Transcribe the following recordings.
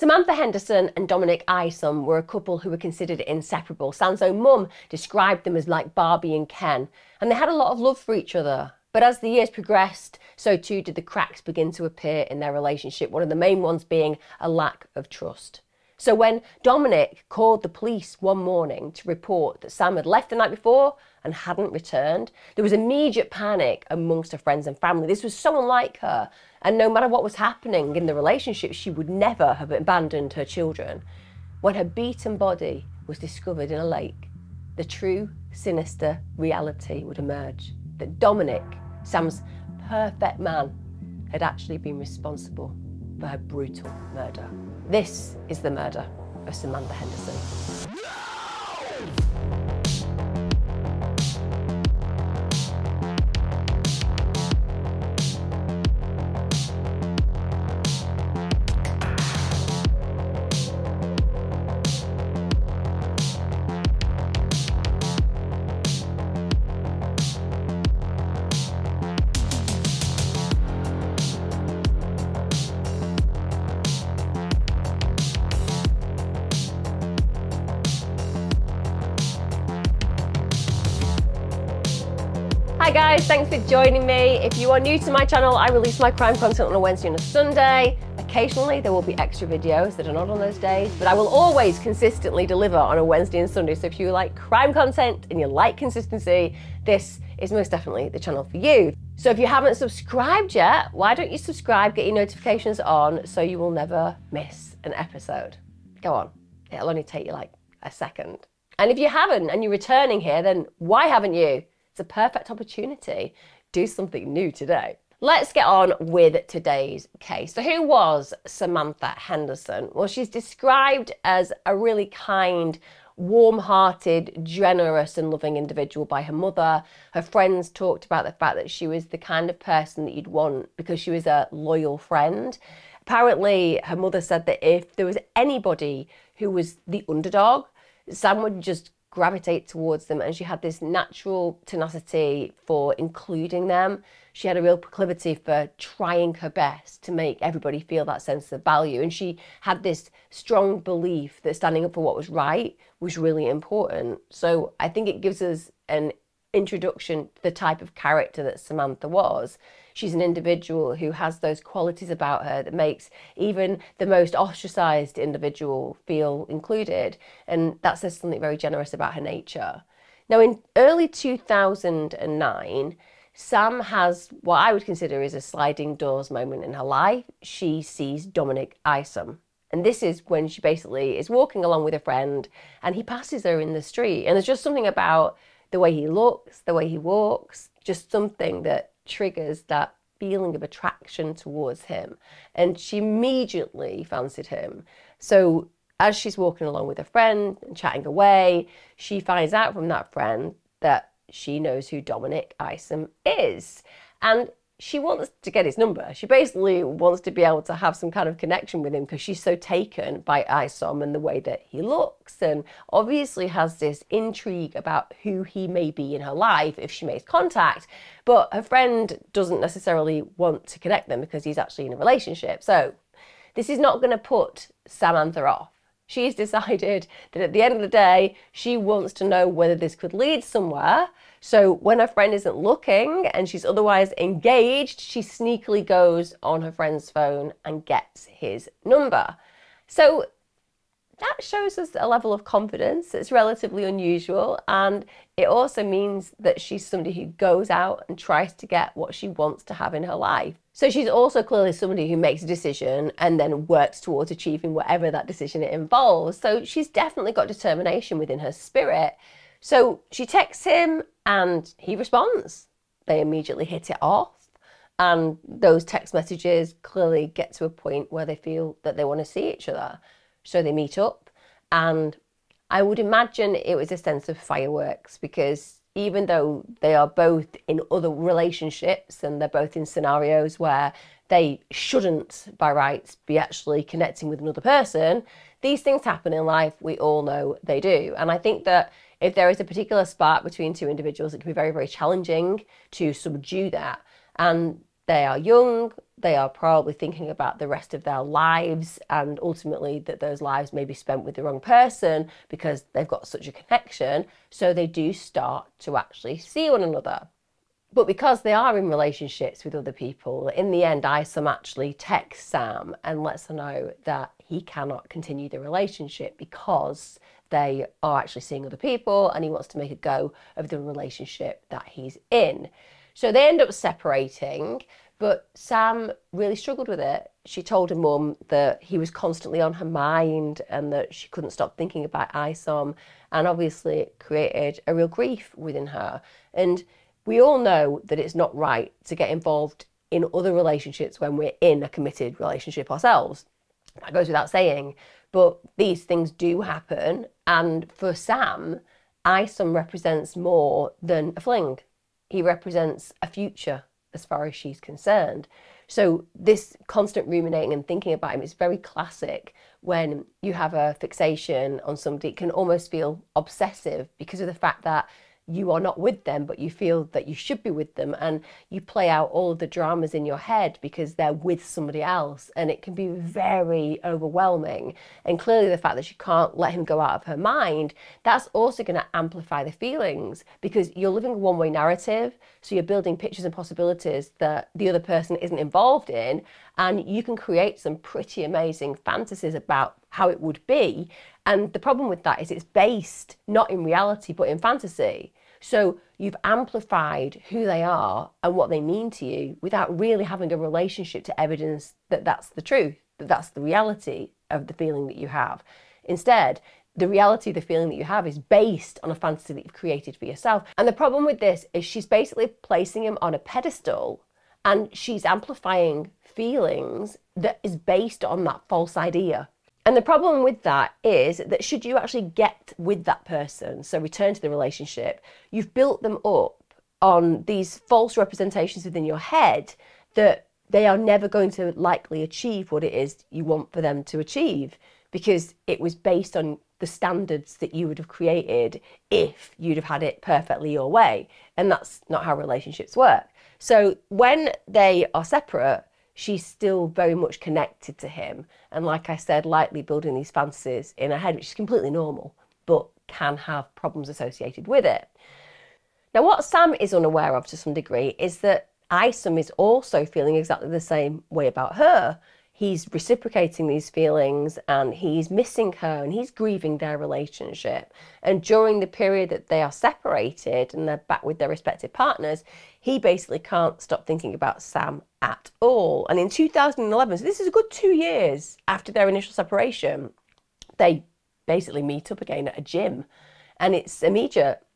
Samantha Henderson and Dominic Isom were a couple who were considered inseparable. Sanso mum described them as like Barbie and Ken, and they had a lot of love for each other. But as the years progressed, so too did the cracks begin to appear in their relationship, one of the main ones being a lack of trust. So when Dominic called the police one morning to report that Sam had left the night before and hadn't returned, there was immediate panic amongst her friends and family. This was so unlike her, and no matter what was happening in the relationship, she would never have abandoned her children. When her beaten body was discovered in a lake, the true sinister reality would emerge that Dominic, Sam's perfect man, had actually been responsible for her brutal murder. This is the murder of Samantha Henderson. Joining me. If you are new to my channel, I release my crime content on a Wednesday and a Sunday. Occasionally there will be extra videos that are not on those days, but I will always consistently deliver on a Wednesday and Sunday. So if you like crime content and you like consistency, this is most definitely the channel for you. So if you haven't subscribed yet, why don't you subscribe, get your notifications on so you will never miss an episode. Go on, it'll only take you like a second. And if you haven't and you're returning here, then why haven't you? It's a perfect opportunity. Do something new today. Let's get on with today's case. So, who was Samantha Henderson? Well, she's described as a really kind, warm hearted, generous, and loving individual by her mother. Her friends talked about the fact that she was the kind of person that you'd want because she was a loyal friend. Apparently, her mother said that if there was anybody who was the underdog, Sam would just gravitate towards them and she had this natural tenacity for including them. She had a real proclivity for trying her best to make everybody feel that sense of value. And she had this strong belief that standing up for what was right was really important. So I think it gives us an introduction to the type of character that Samantha was. She's an individual who has those qualities about her that makes even the most ostracized individual feel included. And that says something very generous about her nature. Now, in early 2009, Sam has what I would consider is a sliding doors moment in her life. She sees Dominic Isom. And this is when she basically is walking along with a friend and he passes her in the street. And there's just something about the way he looks, the way he walks, just something that triggers that feeling of attraction towards him. And she immediately fancied him. So as she's walking along with a friend and chatting away, she finds out from that friend that she knows who Dominic Isom is. And she wants to get his number. She basically wants to be able to have some kind of connection with him because she's so taken by Isom and the way that he looks, and obviously has this intrigue about who he may be in her life if she makes contact. But her friend doesn't necessarily want to connect them because he's actually in a relationship. So this is not going to put Samantha off. She's decided that at the end of the day, she wants to know whether this could lead somewhere. So when her friend isn't looking and she's otherwise engaged, she sneakily goes on her friend's phone and gets his number. So that shows us a level of confidence that's relatively unusual. And it also means that she's somebody who goes out and tries to get what she wants to have in her life. So she's also clearly somebody who makes a decision and then works towards achieving whatever that decision it involves. So she's definitely got determination within her spirit. So she texts him and he responds. They immediately hit it off. And those text messages clearly get to a point where they feel that they want to see each other. So they meet up, and I would imagine it was a sense of fireworks because even though they are both in other relationships and they're both in scenarios where they shouldn't, by rights, be actually connecting with another person, these things happen in life. We all know they do. And I think that if there is a particular spark between two individuals, it can be very, very challenging to subdue that. And they are young, they are probably thinking about the rest of their lives and ultimately that those lives may be spent with the wrong person because they've got such a connection. So they do start to actually see one another. But because they are in relationships with other people, in the end, Isom actually texts Sam and lets her know that he cannot continue the relationship because they are actually seeing other people and he wants to make a go of the relationship that he's in. So they end up separating, but Sam really struggled with it. She told her mum that he was constantly on her mind and that she couldn't stop thinking about Isom, and obviously it created a real grief within her. And we all know that it's not right to get involved in other relationships when we're in a committed relationship ourselves. That goes without saying. But these things do happen. And for Sam, Isom represents more than a fling. He represents a future as far as she's concerned. So this constant ruminating and thinking about him is very classic when you have a fixation on somebody. It can almost feel obsessive because of the fact that you are not with them, but you feel that you should be with them, and you play out all of the dramas in your head because they're with somebody else, and it can be very overwhelming. And clearly, the fact that she can't let him go out of her mind, that's also going to amplify the feelings because you're living a one way narrative. So you're building pictures and possibilities that the other person isn't involved in, and you can create some pretty amazing fantasies about how it would be. And the problem with that is it's based not in reality but in fantasy. So you've amplified who they are and what they mean to you without really having a relationship to evidence that that's the truth, that that's the reality of the feeling that you have. Instead, the reality of the feeling that you have is based on a fantasy that you've created for yourself. And the problem with this is she's basically placing him on a pedestal and she's amplifying feelings that is based on that false idea. And the problem with that is that should you actually get with that person, so return to the relationship, you've built them up on these false representations within your head that they are never going to likely achieve what it is you want for them to achieve because it was based on the standards that you would have created if you'd have had it perfectly your way. And that's not how relationships work. So when they are separate, she's still very much connected to him. And like I said, lightly building these fantasies in her head, which is completely normal, but can have problems associated with it. Now, what Sam is unaware of to some degree is that Isom is also feeling exactly the same way about her he's reciprocating these feelings and he's missing her and he's grieving their relationship. And during the period that they are separated and they're back with their respective partners, he basically can't stop thinking about Sam at all. And in 2011, so this is a good two years after their initial separation, they basically meet up again at a gym. And it's immediate.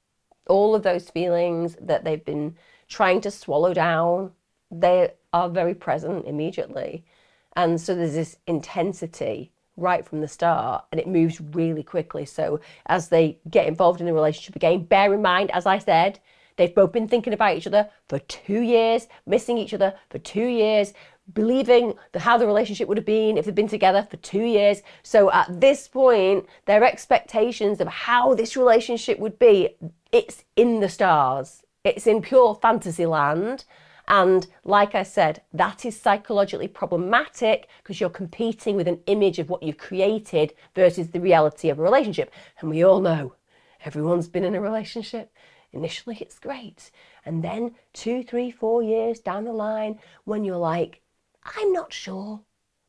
All of those feelings that they've been trying to swallow down, they are very present immediately. And so there's this intensity right from the start and it moves really quickly. So as they get involved in the relationship again, bear in mind, as I said, they've both been thinking about each other for two years, missing each other for two years, believing the, how the relationship would have been if they'd been together for two years. So at this point, their expectations of how this relationship would be, it's in the stars. It's in pure fantasy land. And like I said, that is psychologically problematic because you're competing with an image of what you've created versus the reality of a relationship. And we all know everyone's been in a relationship. Initially, it's great. And then two, three, four years down the line, when you're like, I'm not sure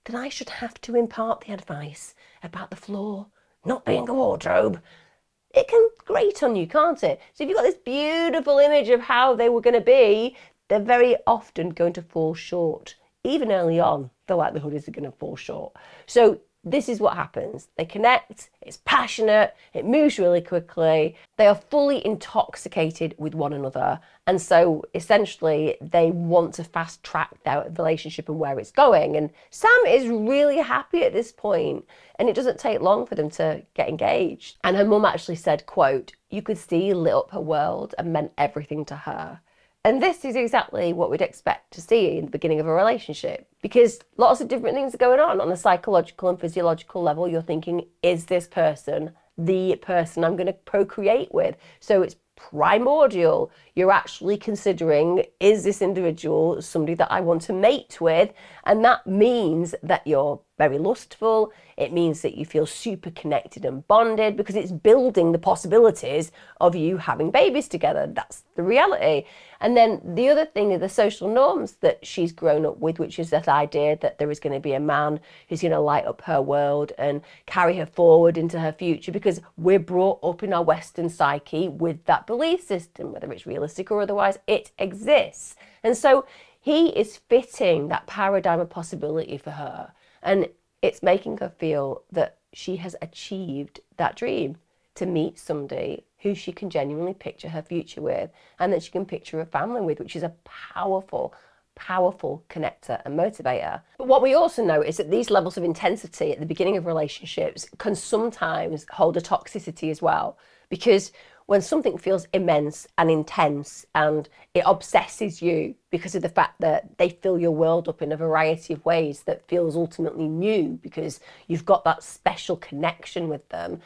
that I should have to impart the advice about the floor not being a wardrobe it can grate on you, can't it? So if you've got this beautiful image of how they were going to be, they're very often going to fall short. Even early on, the likelihood is they're going to fall short. So this is what happens. They connect, it's passionate, it moves really quickly. They are fully intoxicated with one another. And so essentially, they want to fast track their relationship and where it's going. And Sam is really happy at this point, and it doesn't take long for them to get engaged. And her mum actually said, quote, you could see lit up her world and meant everything to her. And this is exactly what we'd expect to see in the beginning of a relationship because lots of different things are going on on a psychological and physiological level. You're thinking, is this person the person I'm going to procreate with? So it's primordial. You're actually considering is this individual somebody that I want to mate with? And that means that you're very lustful. It means that you feel super connected and bonded because it's building the possibilities of you having babies together. That's the reality. And then the other thing are the social norms that she's grown up with, which is that idea that there is going to be a man who's going to light up her world and carry her forward into her future because we're brought up in our Western psyche with that belief system, whether it's realistic or otherwise, it exists. And so he is fitting that paradigm of possibility for her. And it's making her feel that she has achieved that dream to meet somebody who she can genuinely picture her future with and that she can picture a family with, which is a powerful, powerful connector and motivator. But what we also know is that these levels of intensity at the beginning of relationships can sometimes hold a toxicity as well because when something feels immense and intense and it obsesses you because of the fact that they fill your world up in a variety of ways that feels ultimately new because you've got that special connection with them,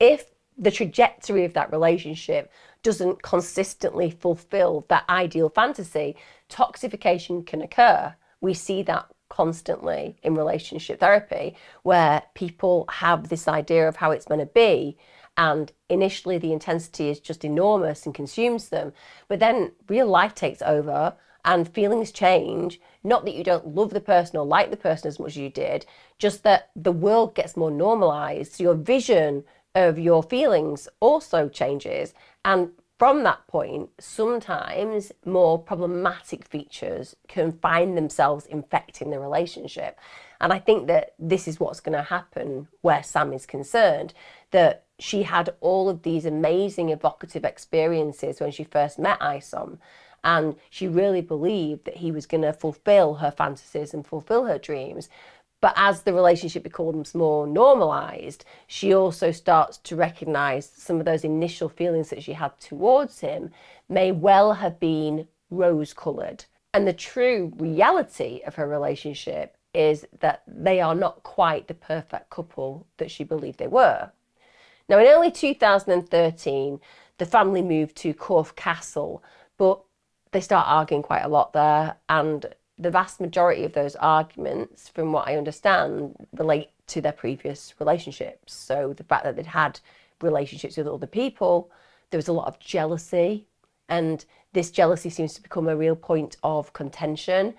if the trajectory of that relationship doesn't consistently fulfill that ideal fantasy, toxification can occur. We see that constantly in relationship therapy where people have this idea of how it's going to be and initially the intensity is just enormous and consumes them but then real life takes over and feelings change. Not that you don't love the person or like the person as much as you did just that the world gets more normalized. So your vision of your feelings also changes. And from that point, sometimes more problematic features can find themselves infecting the relationship. And I think that this is what's going to happen where Sam is concerned that she had all of these amazing evocative experiences when she first met Isom. And she really believed that he was going to fulfill her fantasies and fulfill her dreams. But as the relationship becomes more normalized, she also starts to recognize some of those initial feelings that she had towards him may well have been rose colored. And the true reality of her relationship is that they are not quite the perfect couple that she believed they were. Now, in early 2013, the family moved to Corfe Castle, but they start arguing quite a lot there, and the vast majority of those arguments, from what I understand, relate to their previous relationships. So the fact that they'd had relationships with other people, there was a lot of jealousy, and this jealousy seems to become a real point of contention,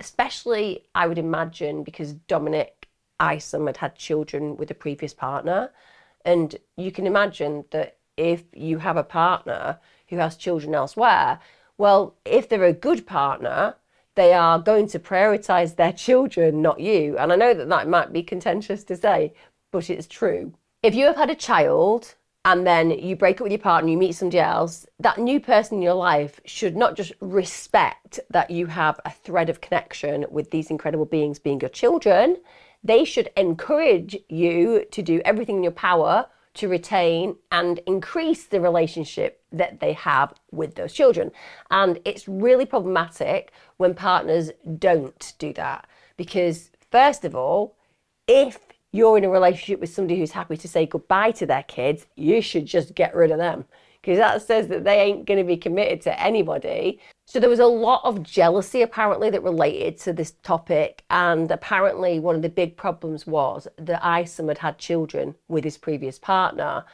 especially, I would imagine, because Dominic Isom had had children with a previous partner. And you can imagine that if you have a partner who has children elsewhere, well, if they're a good partner, they are going to prioritize their children, not you. And I know that that might be contentious to say, but it's true. If you have had a child and then you break up with your partner, you meet somebody else, that new person in your life should not just respect that you have a thread of connection with these incredible beings being your children, they should encourage you to do everything in your power to retain and increase the relationship that they have with those children. And it's really problematic when partners don't do that because, first of all, if you're in a relationship with somebody who's happy to say goodbye to their kids, you should just get rid of them because that says that they ain't going to be committed to anybody. So there was a lot of jealousy apparently that related to this topic, and apparently one of the big problems was that Isom had had children with his previous partner,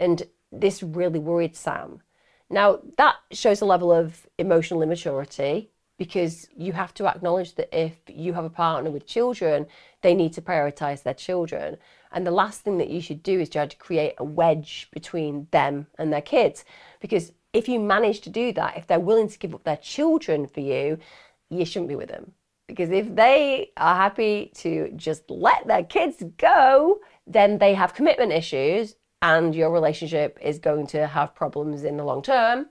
and this really worried Sam. Now that shows a level of emotional immaturity because you have to acknowledge that if you have a partner with children, they need to prioritize their children. And the last thing that you should do is try to create a wedge between them and their kids. Because if you manage to do that, if they're willing to give up their children for you, you shouldn't be with them. Because if they are happy to just let their kids go, then they have commitment issues and your relationship is going to have problems in the long term.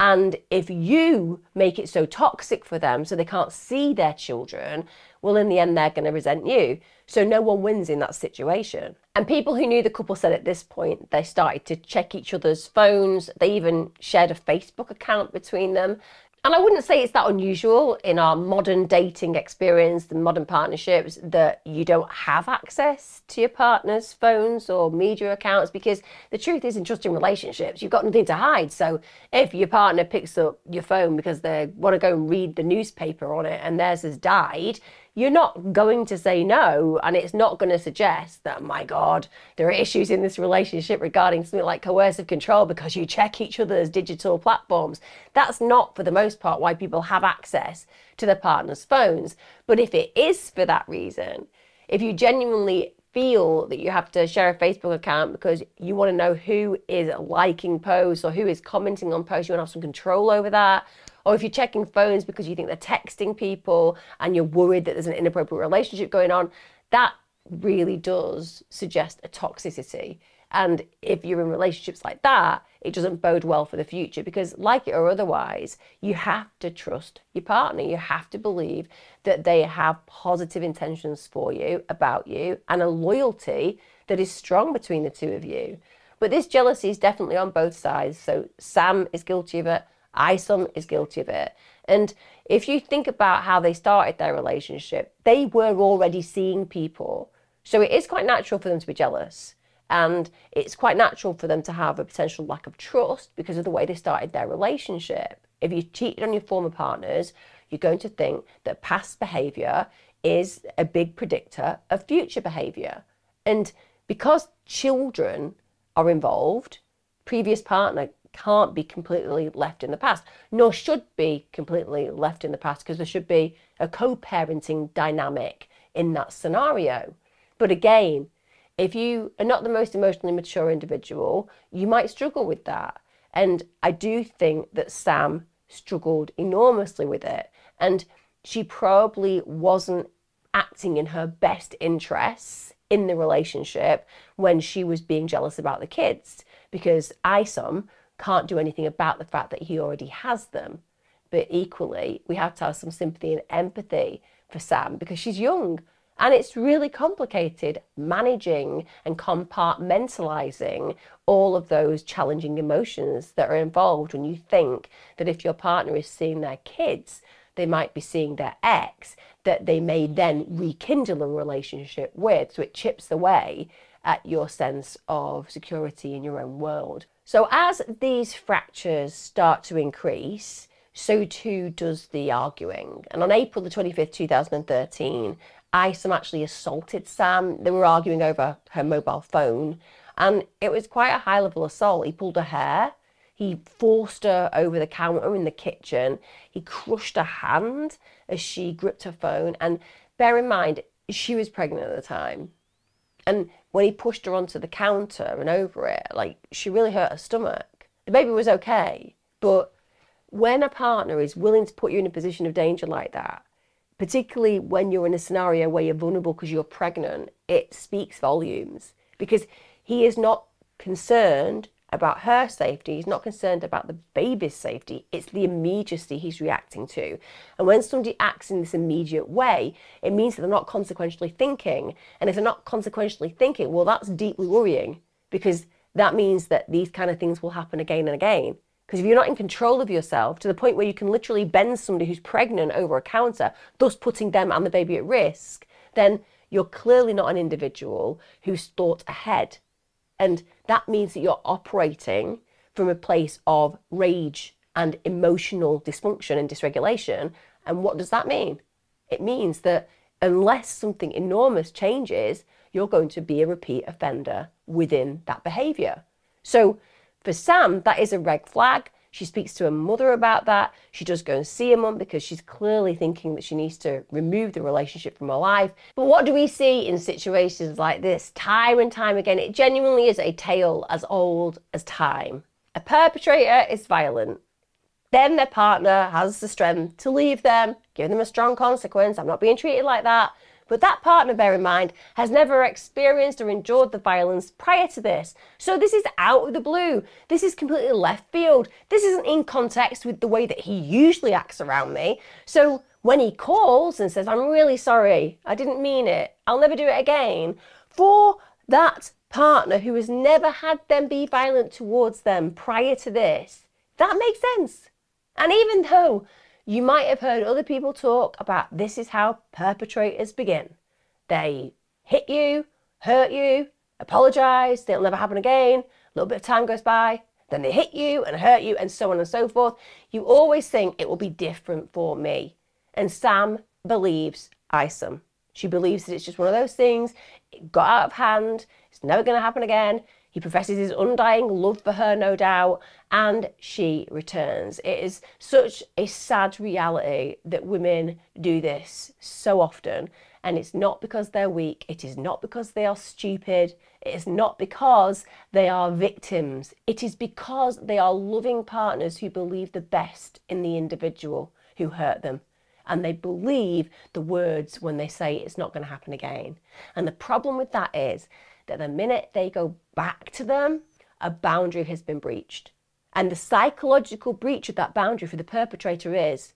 And if you make it so toxic for them so they can't see their children, well, in the end, they're going to resent you. So no one wins in that situation. And people who knew the couple said at this point, they started to check each other's phones. They even shared a Facebook account between them. And I wouldn't say it's that unusual in our modern dating experience, the modern partnerships, that you don't have access to your partner's phones or media accounts because the truth is, in trusting relationships, you've got nothing to hide. So if your partner picks up your phone because they want to go and read the newspaper on it and theirs has died, you're not going to say no and it's not going to suggest that my god there are issues in this relationship regarding something like coercive control because you check each other's digital platforms. That's not for the most part why people have access to their partner's phones. But if it is for that reason if you genuinely feel that you have to share a Facebook account because you want to know who is liking posts or who is commenting on posts, you want to have some control over that, or if you're checking phones because you think they're texting people and you're worried that there's an inappropriate relationship going on, that really does suggest a toxicity. And if you're in relationships like that, it doesn't bode well for the future because, like it or otherwise, you have to trust your partner. You have to believe that they have positive intentions for you, about you, and a loyalty that is strong between the two of you. But this jealousy is definitely on both sides. So Sam is guilty of it. Isom is guilty of it. And if you think about how they started their relationship, they were already seeing people. So it is quite natural for them to be jealous. And it's quite natural for them to have a potential lack of trust because of the way they started their relationship. If you cheated on your former partners, you're going to think that past behavior is a big predictor of future behavior. And because children are involved, previous partner can't be completely left in the past, nor should be completely left in the past because there should be a co parenting dynamic in that scenario. But again, if you are not the most emotionally mature individual, you might struggle with that. And I do think that Sam struggled enormously with it. And she probably wasn't acting in her best interests in the relationship when she was being jealous about the kids because Isom can't do anything about the fact that he already has them. But equally, we have to have some sympathy and empathy for Sam because she's young. And it's really complicated managing and compartmentalizing all of those challenging emotions that are involved when you think that if your partner is seeing their kids, they might be seeing their ex that they may then rekindle a relationship with. So it chips away at your sense of security in your own world. So as these fractures start to increase, so too does the arguing. And on April the 25th, 2013, Isom actually assaulted Sam. They were arguing over her mobile phone, and it was quite a high level assault. He pulled her hair, he forced her over the counter in the kitchen, he crushed her hand as she gripped her phone. And bear in mind, she was pregnant at the time. And when he pushed her onto the counter and over it, like she really hurt her stomach. The baby was okay, but when a partner is willing to put you in a position of danger like that, particularly when you're in a scenario where you're vulnerable because you're pregnant, it speaks volumes because he is not concerned about her safety. He's not concerned about the baby's safety. It's the immediacy he's reacting to. And when somebody acts in this immediate way, it means that they're not consequentially thinking. And if they're not consequentially thinking, well, that's deeply worrying because that means that these kind of things will happen again and again. Because if you're not in control of yourself to the point where you can literally bend somebody who's pregnant over a counter, thus putting them and the baby at risk, then you're clearly not an individual who's thought ahead and that means that you're operating from a place of rage and emotional dysfunction and dysregulation. And what does that mean? It means that unless something enormous changes, you're going to be a repeat offender within that behavior. So for Sam, that is a red flag. She speaks to her mother about that. She does go and see her mum because she's clearly thinking that she needs to remove the relationship from her life. But what do we see in situations like this time and time again? It genuinely is a tale as old as time. A perpetrator is violent. Then their partner has the strength to leave them, give them a strong consequence. I'm not being treated like that. But that partner, bear in mind, has never experienced or endured the violence prior to this. So this is out of the blue. This is completely left field. This isn't in context with the way that he usually acts around me. So when he calls and says, I'm really sorry, I didn't mean it, I'll never do it again, for that partner who has never had them be violent towards them prior to this, that makes sense. And even though you might have heard other people talk about this is how perpetrators begin, they hit you, hurt you, apologize, it'll never happen again, a little bit of time goes by, then they hit you and hurt you, and so on and so forth. You always think it will be different for me. And Sam believes Isom. She believes that it's just one of those things, it got out of hand, it's never going to happen again. He professes his undying love for her, no doubt, and she returns. It is such a sad reality that women do this so often. And it's not because they're weak, it is not because they are stupid, it is not because they are victims. It is because they are loving partners who believe the best in the individual who hurt them and they believe the words when they say it's not going to happen again. And the problem with that is that the minute they go back to them, a boundary has been breached. And the psychological breach of that boundary for the perpetrator is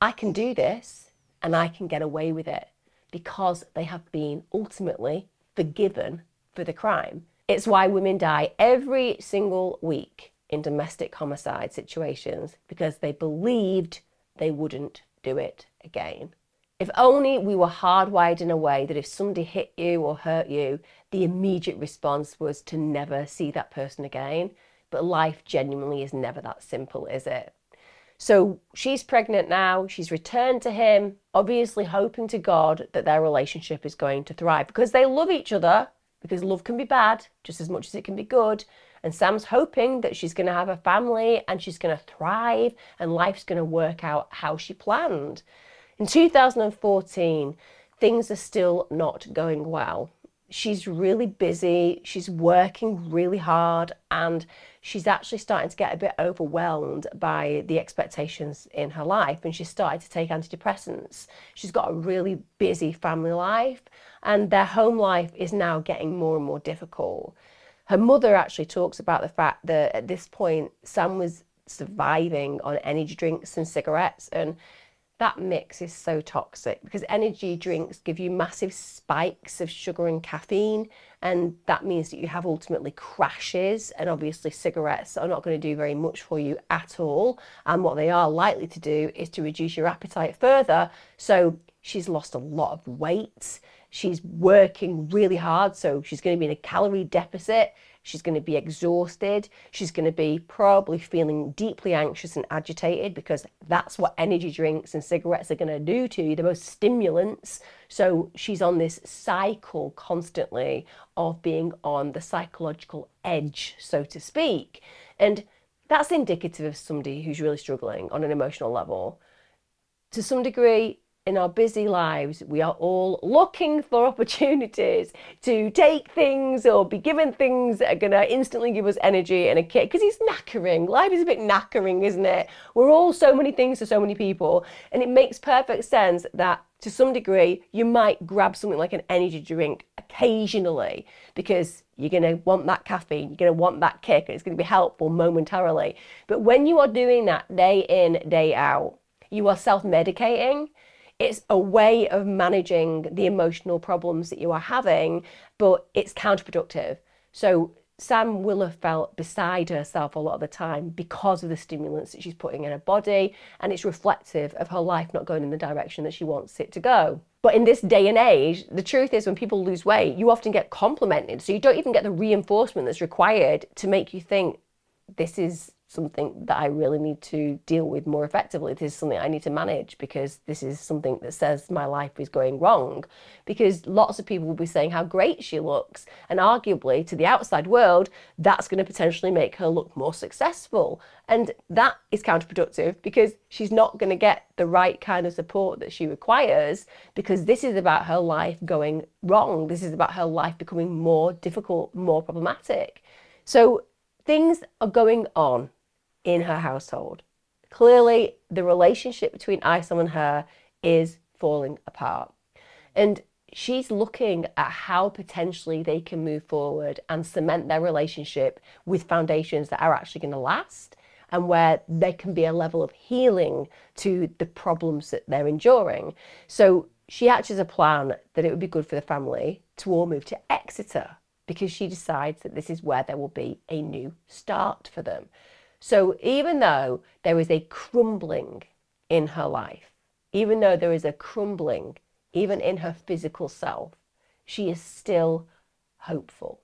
I can do this and I can get away with it because they have been ultimately forgiven for the crime. It's why women die every single week in domestic homicide situations because they believed they wouldn't do it again. If only we were hardwired in a way that if somebody hit you or hurt you, the immediate response was to never see that person again. But life genuinely is never that simple, is it? So she's pregnant now. She's returned to him, obviously hoping to God that their relationship is going to thrive because they love each other, because love can be bad just as much as it can be good. And Sam's hoping that she's going to have a family and she's going to thrive and life's going to work out how she planned. In 2014, things are still not going well. She's really busy, she's working really hard, and she's actually starting to get a bit overwhelmed by the expectations in her life. And she's started to take antidepressants. She's got a really busy family life, and their home life is now getting more and more difficult. Her mother actually talks about the fact that at this point, Sam was surviving on energy drinks and cigarettes, and that mix is so toxic because energy drinks give you massive spikes of sugar and caffeine and that means that you have ultimately crashes and obviously cigarettes are not going to do very much for you at all. And what they are likely to do is to reduce your appetite further. So she's lost a lot of weight. She's working really hard so she's going to be in a calorie deficit She's going to be exhausted. She's going to be probably feeling deeply anxious and agitated because that's what energy drinks and cigarettes are going to do to you, the most stimulants. So she's on this cycle constantly of being on the psychological edge, so to speak. And that's indicative of somebody who's really struggling on an emotional level. To some degree, in our busy lives, we are all looking for opportunities to take things or be given things that are going to instantly give us energy and a kick because it's knackering. Life is a bit knackering, isn't it? We're all so many things to so many people, and it makes perfect sense that to some degree you might grab something like an energy drink occasionally because you're going to want that caffeine, you're going to want that kick, and it's going to be helpful momentarily. But when you are doing that day in, day out, you are self medicating it's a way of managing the emotional problems that you are having, but it's counterproductive. So Sam will have felt beside herself a lot of the time because of the stimulants that she's putting in her body, and it's reflective of her life not going in the direction that she wants it to go. But in this day and age, the truth is when people lose weight, you often get complimented. So you don't even get the reinforcement that's required to make you think this is something that I really need to deal with more effectively. This is something I need to manage because this is something that says my life is going wrong. Because lots of people will be saying how great she looks, and arguably to the outside world, that's going to potentially make her look more successful. And that is counterproductive because she's not going to get the right kind of support that she requires because this is about her life going wrong. This is about her life becoming more difficult, more problematic. So things are going on in her household. Clearly, the relationship between Isom and her is falling apart. And she's looking at how potentially they can move forward and cement their relationship with foundations that are actually going to last and where there can be a level of healing to the problems that they're enduring. So she hatches a plan that it would be good for the family to all move to Exeter because she decides that this is where there will be a new start for them. So even though there is a crumbling in her life, even though there is a crumbling even in her physical self, she is still hopeful.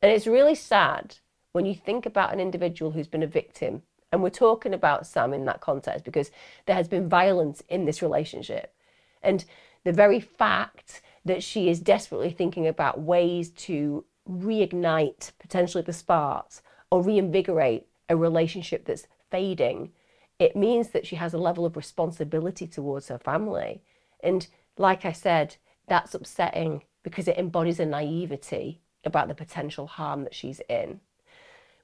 And it's really sad when you think about an individual who's been a victim. And we're talking about Sam in that context because there has been violence in this relationship. And the very fact that she is desperately thinking about ways to reignite potentially the sparks or reinvigorate a relationship that's fading, it means that she has a level of responsibility towards her family. And like I said, that's upsetting because it embodies a naivety about the potential harm that she's in.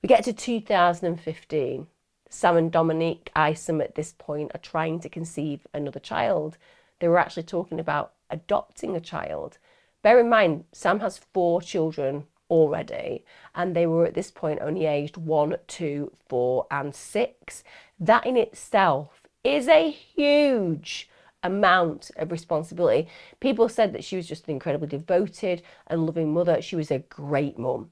We get to 2015. Sam and Dominic Isom at this point are trying to conceive another child. They were actually talking about adopting a child. Bear in mind, Sam has four children already, and they were at this point only aged one, two, four, and six. That in itself is a huge amount of responsibility. People said that she was just an incredibly devoted and loving mother. She was a great mum.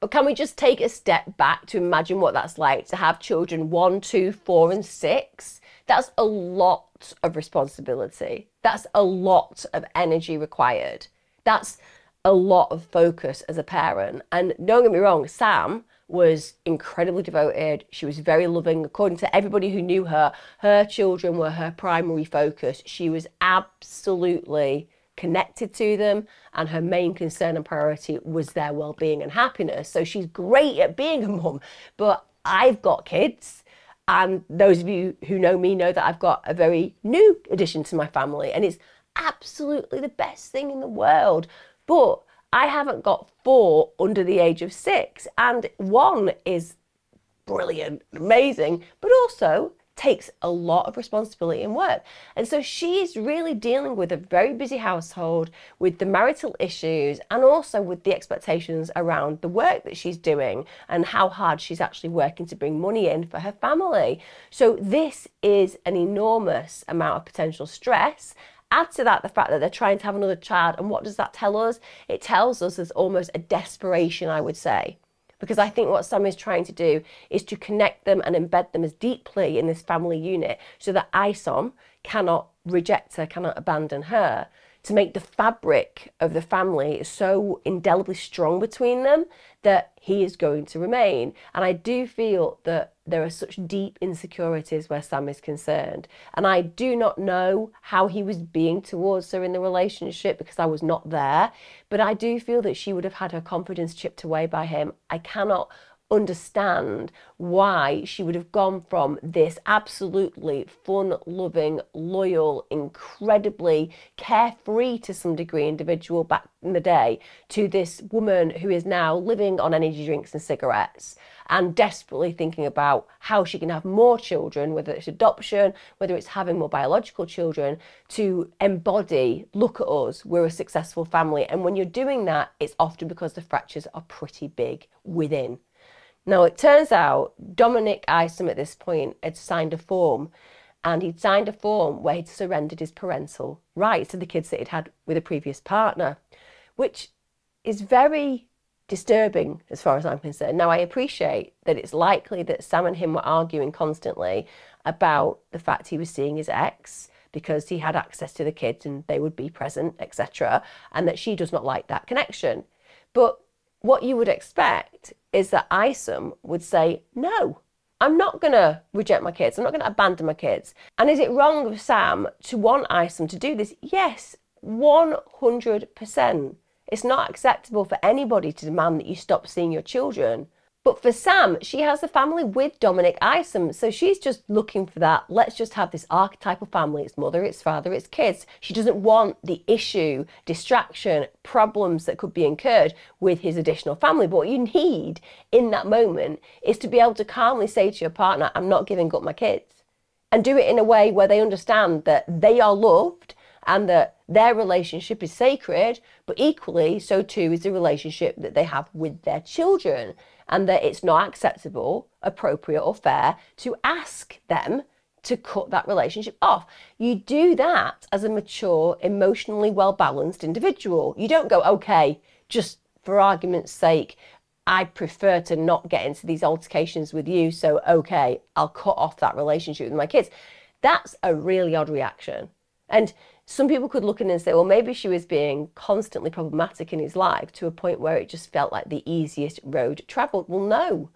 But can we just take a step back to imagine what that's like to have children one, two, four, and six? That's a lot of responsibility. That's a lot of energy required. That's a lot of focus as a parent. And don't get me wrong, Sam was incredibly devoted. She was very loving. According to everybody who knew her, her children were her primary focus. She was absolutely connected to them, and her main concern and priority was their well being and happiness. So she's great at being a mum. But I've got kids. And those of you who know me know that I've got a very new addition to my family, and it's absolutely the best thing in the world. But I haven't got four under the age of six, and one is brilliant, amazing, but also takes a lot of responsibility and work. And so she's really dealing with a very busy household, with the marital issues, and also with the expectations around the work that she's doing and how hard she's actually working to bring money in for her family. So this is an enormous amount of potential stress Add to that the fact that they're trying to have another child, and what does that tell us? It tells us there's almost a desperation, I would say. Because I think what Sam is trying to do is to connect them and embed them as deeply in this family unit so that Isom cannot reject her, cannot abandon her to make the fabric of the family so indelibly strong between them that he is going to remain. And I do feel that there are such deep insecurities where Sam is concerned. And I do not know how he was being towards her in the relationship because I was not there. But I do feel that she would have had her confidence chipped away by him. I cannot understand why she would have gone from this absolutely fun loving, loyal, incredibly carefree to some degree individual back in the day to this woman who is now living on energy drinks and cigarettes and desperately thinking about how she can have more children, whether it's adoption, whether it's having more biological children, to embody, look at us, we're a successful family. And when you're doing that, it's often because the fractures are pretty big within. Now, it turns out Dominic Isom at this point had signed a form and he'd signed a form where he'd surrendered his parental rights to the kids that he'd had with a previous partner, which is very disturbing as far as I'm concerned. Now, I appreciate that it's likely that Sam and him were arguing constantly about the fact he was seeing his ex because he had access to the kids and they would be present, etc., and that she does not like that connection. But what you would expect is that Isom would say, No, I'm not going to reject my kids. I'm not going to abandon my kids. And is it wrong of Sam to want Isom to do this? Yes, 100%. It's not acceptable for anybody to demand that you stop seeing your children. But for Sam, she has a family with Dominic Isom, so she's just looking for that. Let's just have this archetypal family. It's mother, it's father, it's kids. She doesn't want the issue, distraction, problems that could be incurred with his additional family. But what you need in that moment is to be able to calmly say to your partner, I'm not giving up my kids. And do it in a way where they understand that they are loved and that their relationship is sacred, but equally, so too is the relationship that they have with their children and that it's not acceptable, appropriate, or fair to ask them to cut that relationship off. You do that as a mature, emotionally well balanced individual. You don't go, okay, just for argument's sake, I prefer to not get into these altercations with you, so okay, I'll cut off that relationship with my kids. That's a really odd reaction. And some people could look in and say, well, maybe she was being constantly problematic in his life to a point where it just felt like the easiest road traveled. Well, no,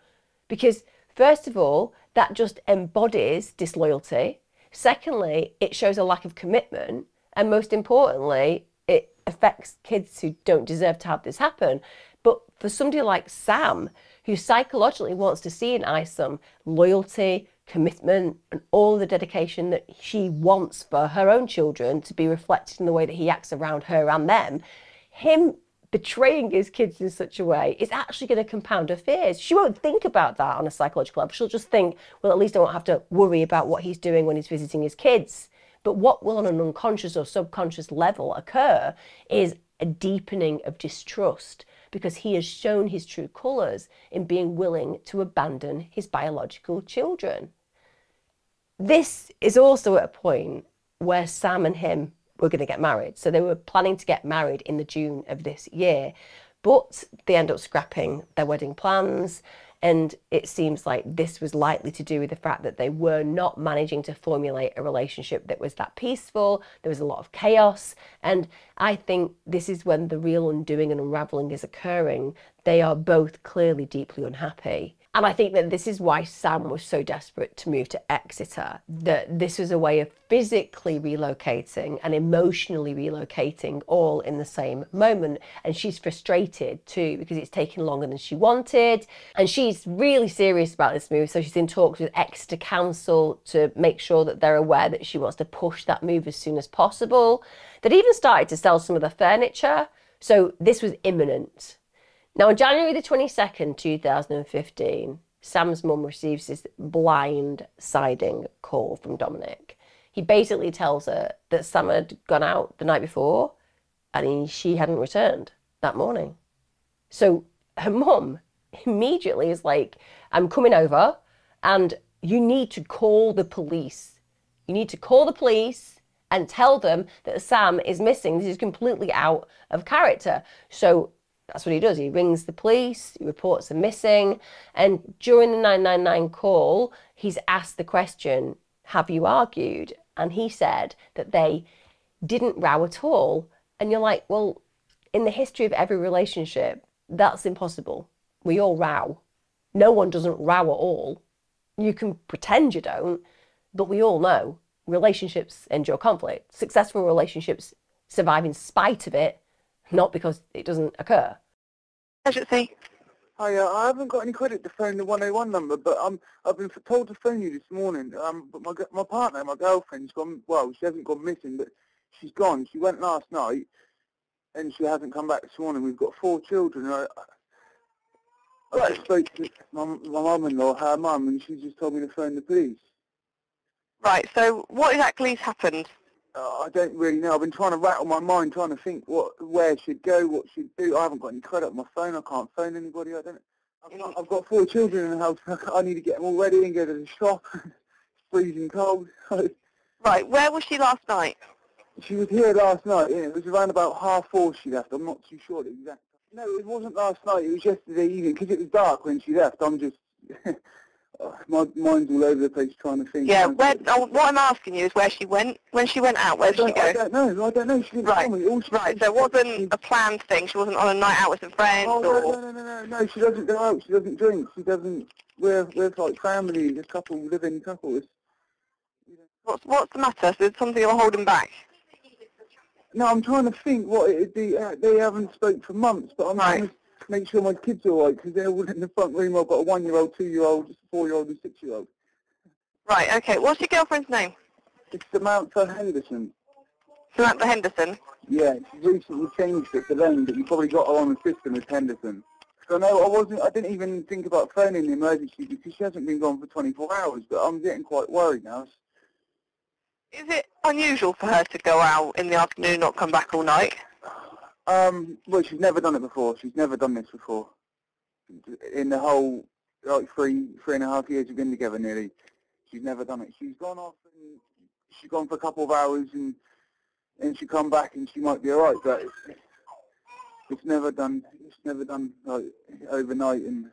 because first of all, that just embodies disloyalty. Secondly, it shows a lack of commitment. And most importantly, it affects kids who don't deserve to have this happen. But for somebody like Sam, who psychologically wants to see in Isom loyalty, commitment, and all the dedication that she wants for her own children to be reflected in the way that he acts around her and them, him betraying his kids in such a way is actually going to compound her fears. She won't think about that on a psychological level. She'll just think, well, at least I won't have to worry about what he's doing when he's visiting his kids. But what will on an unconscious or subconscious level occur is a deepening of distrust because he has shown his true colours in being willing to abandon his biological children. This is also at a point where Sam and him were going to get married. So they were planning to get married in the June of this year, but they end up scrapping their wedding plans. And it seems like this was likely to do with the fact that they were not managing to formulate a relationship that was that peaceful. There was a lot of chaos. And I think this is when the real undoing and unraveling is occurring. They are both clearly deeply unhappy. And I think that this is why Sam was so desperate to move to Exeter, that this was a way of physically relocating and emotionally relocating all in the same moment. And she's frustrated too because it's taken longer than she wanted. And she's really serious about this move. So she's in talks with Exeter Council to make sure that they're aware that she wants to push that move as soon as possible. They'd even started to sell some of the furniture. So this was imminent. Now, on January the 22nd, 2015, Sam's mum receives this blind siding call from Dominic. He basically tells her that Sam had gone out the night before and he, she hadn't returned that morning. So her mum immediately is like, I'm coming over and you need to call the police. You need to call the police and tell them that Sam is missing. This is completely out of character. So that's what he does. He rings the police, he reports them missing, and during the 999 call, he's asked the question, Have you argued? And he said that they didn't row at all. And you're like, Well, in the history of every relationship, that's impossible. We all row. No one doesn't row at all. You can pretend you don't, but we all know relationships endure conflict. Successful relationships survive in spite of it not because it doesn't occur. Agency. Hi, uh, I haven't got any credit to phone the 101 number, but um, I've been told to phone you this morning. Um, but my my partner, my girlfriend's gone. Well, she hasn't gone missing, but she's gone. She went last night, and she hasn't come back this morning. We've got four children. I, I just spoke to my, my mum-in-law, her mum, and she just told me to phone the police. Right. So, what exactly has happened? Uh, I don't really know. I've been trying to rattle my mind, trying to think what where should go, what should do. I haven't got any credit on my phone. I can't phone anybody. I don't. I've got, I've got four children in the house. I need to get them all ready and go to the shop. it's freezing cold. right. Where was she last night? She was here last night. Yeah, it was around about half four she left. I'm not too sure the exact. No, it wasn't last night. It was yesterday evening because it was dark when she left. I'm just my mind's all over the place trying to think. Yeah, where, oh, what I'm asking you is where she went. When she went out, where did she go? I don't know. I don't know. She didn't right. tell me. All she right. So it wasn't a planned thing. She wasn't on a night out with some friends. Oh or... no, no, no, no, no. She doesn't go out. She doesn't drink. She doesn't. We're we're like family. A couple, living couple. What's what's the matter? So there's something you're holding back. No, I'm trying to think what it'd be. Uh, they haven't spoke for months, but I'm right. trying to make sure my kids are all right because they're all in the front room. I've got a one-year-old, two-year-old, just a four-year-old, and six-year-old. Right. Okay. What's your girlfriend's name? It's Samantha Henderson. Samantha Henderson. Yeah, she recently changed it to then, but you probably got her on the system as Henderson. So no, I wasn't. I didn't even think about phoning the emergency because she hasn't been gone for 24 hours. But I'm getting quite worried now. Is it unusual for her to go out in the afternoon not come back all night? Um, well, she's never done it before. She's never done this before. In the whole like three, three and a half years we've been together nearly, she's never done it. She's gone off and she's gone for a couple of hours and and she come back and she might be alright, but it's never done. It's never done like overnight. And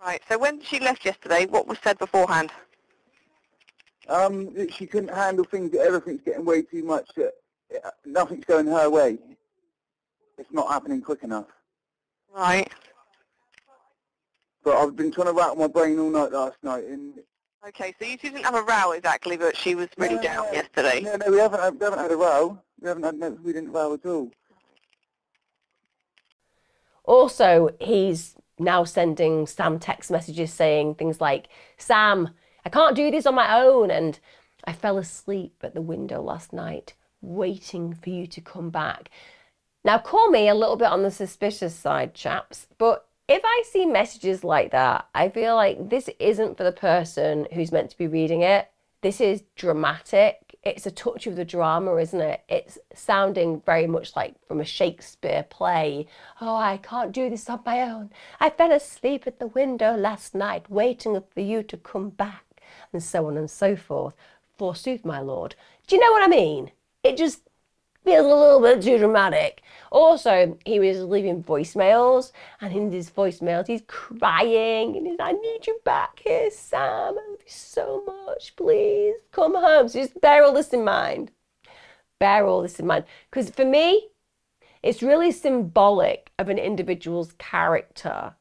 Right. So when she left yesterday, what was said beforehand? um, she couldn't handle things. That everything's getting way too much. That uh, nothing's going her way. It's not happening quick enough. Right. But I've been trying to rattle my brain all night last night, and Okay. So you two didn't have a row exactly, but she was really No, down no, yesterday. No, no, we haven't. had- We haven't had a row. We haven't had. No, we didn't row at all. Also, he's now sending Sam text messages saying things like, Sam, I can't do this on my own. And I fell asleep at the window last night, waiting for you to come back. Now, call me a little bit on the suspicious side, chaps, but if I see messages like that, I feel like this isn't for the person who's meant to be reading it. This is dramatic. It's a touch of the drama, isn't it? It's sounding very much like from a Shakespeare play. Oh, I can't do this on my own. I fell asleep at the window last night, waiting for you to come back, and so on and so forth. Forsooth, my lord. Do you know what I mean? It just feels a little bit too dramatic. Also, he was leaving voicemails, and in his voicemails, he's crying and he's, I need you back here, Sam. I love you so much. Please come home. So just bear all this in mind. Bear all this in mind. Because for me, it's really symbolic of an individual's character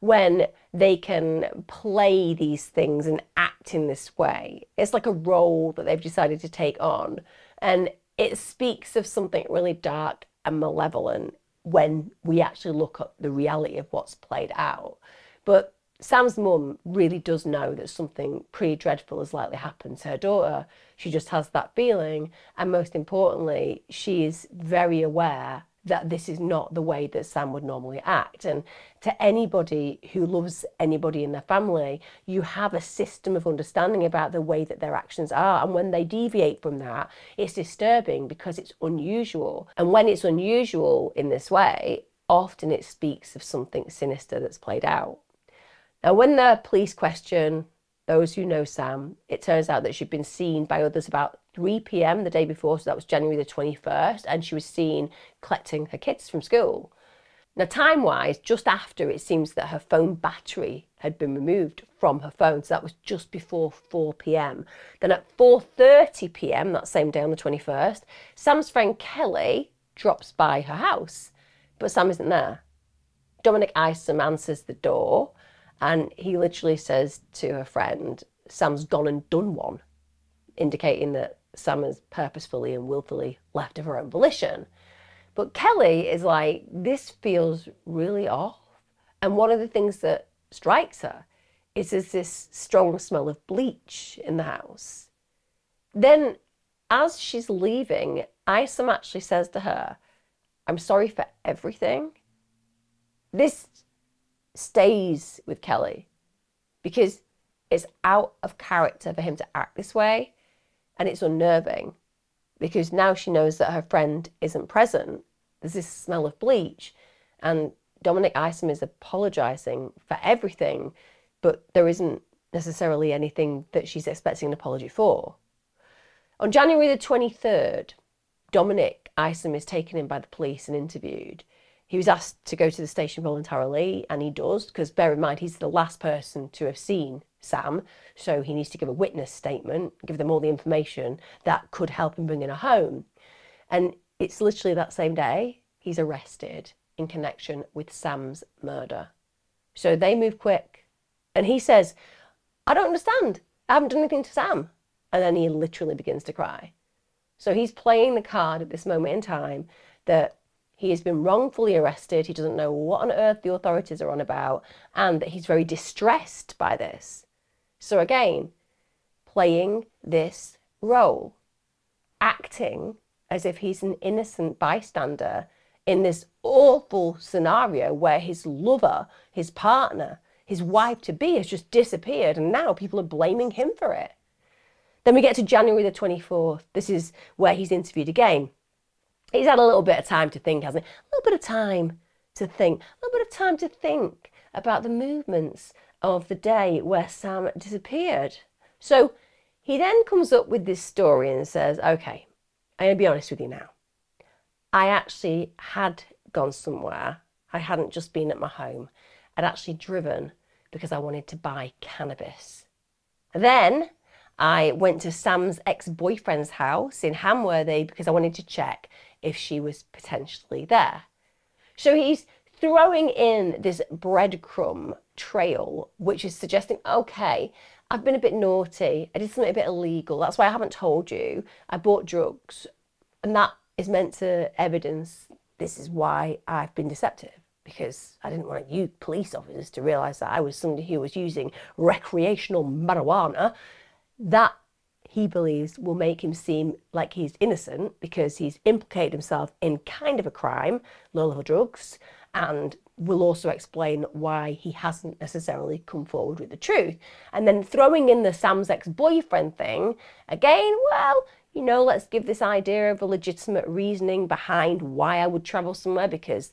when they can play these things and act in this way. It's like a role that they've decided to take on. And it speaks of something really dark and malevolent when we actually look at the reality of what's played out. But Sam's mum really does know that something pretty dreadful has likely happened to her daughter. She just has that feeling. And most importantly, she is very aware that this is not the way that Sam would normally act. And to anybody who loves anybody in their family, you have a system of understanding about the way that their actions are. And when they deviate from that, it's disturbing because it's unusual. And when it's unusual in this way, often it speaks of something sinister that's played out. Now, when the police question those who know Sam, it turns out that she'd been seen by others about 3 p.m. the day before, so that was January the 21st, and she was seen collecting her kids from school. Now, time wise, just after it seems that her phone battery had been removed from her phone, so that was just before 4 p.m. Then at 4:30 p.m. that same day on the 21st, Sam's friend Kelly drops by her house, but Sam isn't there. Dominic Isom answers the door and he literally says to her friend, Sam's gone and done one, indicating that Sam has purposefully and willfully left of her own volition. But Kelly is like, this feels really off. And one of the things that strikes her is there's this strong smell of bleach in the house. Then, as she's leaving, Isom actually says to her, I'm sorry for everything. This stays with Kelly because it's out of character for him to act this way and it's unnerving because now she knows that her friend isn't present. There's this smell of bleach and Dominic Isom is apologizing for everything, but there isn't necessarily anything that she's expecting an apology for. On January the 23rd, Dominic Isom is taken in by the police and interviewed. He was asked to go to the station voluntarily, and he does, because bear in mind, he's the last person to have seen Sam, so he needs to give a witness statement, give them all the information that could help him bringing her home. And it's literally that same day he's arrested in connection with Sam's murder. So they move quick. And he says, I don't understand. I haven't done anything to Sam. And then he literally begins to cry. So he's playing the card at this moment in time that he has been wrongfully arrested. He doesn't know what on earth the authorities are on about, and that he's very distressed by this. So, again, playing this role, acting as if he's an innocent bystander in this awful scenario where his lover, his partner, his wife to be has just disappeared, and now people are blaming him for it. Then we get to January the 24th. This is where he's interviewed again. He's had a little bit of time to think, hasn't he? A little bit of time to think, a little bit of time to think about the movements of the day where Sam disappeared. So he then comes up with this story and says, okay, I'm going to be honest with you now. I actually had gone somewhere. I hadn't just been at my home. I'd actually driven because I wanted to buy cannabis. Then I went to Sam's ex boyfriend's house in Hamworthy because I wanted to check if she was potentially there. So he's throwing in this breadcrumb trail, which is suggesting, okay, I've been a bit naughty. I did something a bit illegal. That's why I haven't told you. I bought drugs. And that is meant to evidence this is why I've been deceptive because I didn't want you police officers to realise that I was somebody who was using recreational marijuana. That he believes will make him seem like he's innocent because he's implicated himself in kind of a crime, low level drugs, and will also explain why he hasn't necessarily come forward with the truth. And then throwing in the Sam's ex boyfriend thing, again, well, you know, let's give this idea of a legitimate reasoning behind why I would travel somewhere because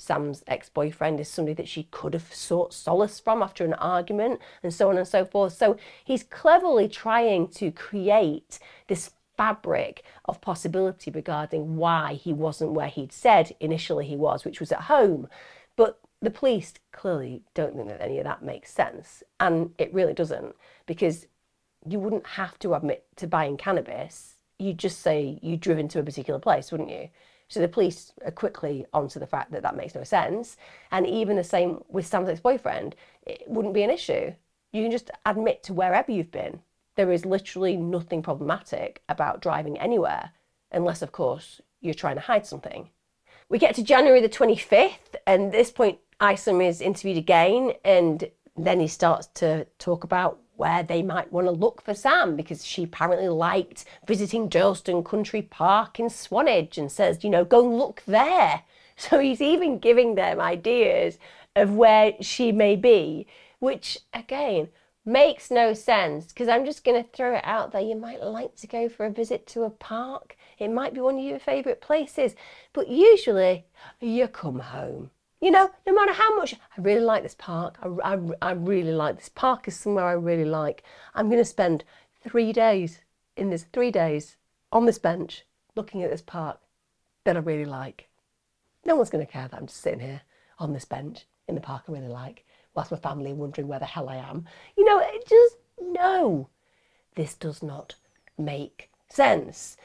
Sam's ex boyfriend is somebody that she could have sought solace from after an argument, and so on and so forth. So he's cleverly trying to create this fabric of possibility regarding why he wasn't where he'd said initially he was, which was at home. But the police clearly don't think that any of that makes sense. And it really doesn't, because you wouldn't have to admit to buying cannabis. You'd just say you'd driven to a particular place, wouldn't you? So the police are quickly onto the fact that that makes no sense. And even the same with Sam's ex boyfriend, it wouldn't be an issue. You can just admit to wherever you've been. There is literally nothing problematic about driving anywhere, unless, of course, you're trying to hide something. We get to January the 25th, and at this point, Isom is interviewed again, and then he starts to talk about where they might want to look for Sam because she apparently liked visiting Durlston Country Park in Swanage and says, you know, go look there. So he's even giving them ideas of where she may be, which again makes no sense because I'm just going to throw it out there. You might like to go for a visit to a park, it might be one of your favourite places, but usually you come home you know, no matter how much, I really like this park. I, I, I really like this park is somewhere I really like. I'm going to spend three days in this, three days on this bench looking at this park that I really like. No one's going to care that I'm just sitting here on this bench in the park I really like, whilst my family are wondering where the hell I am. You know, it just, no, this does not make sense.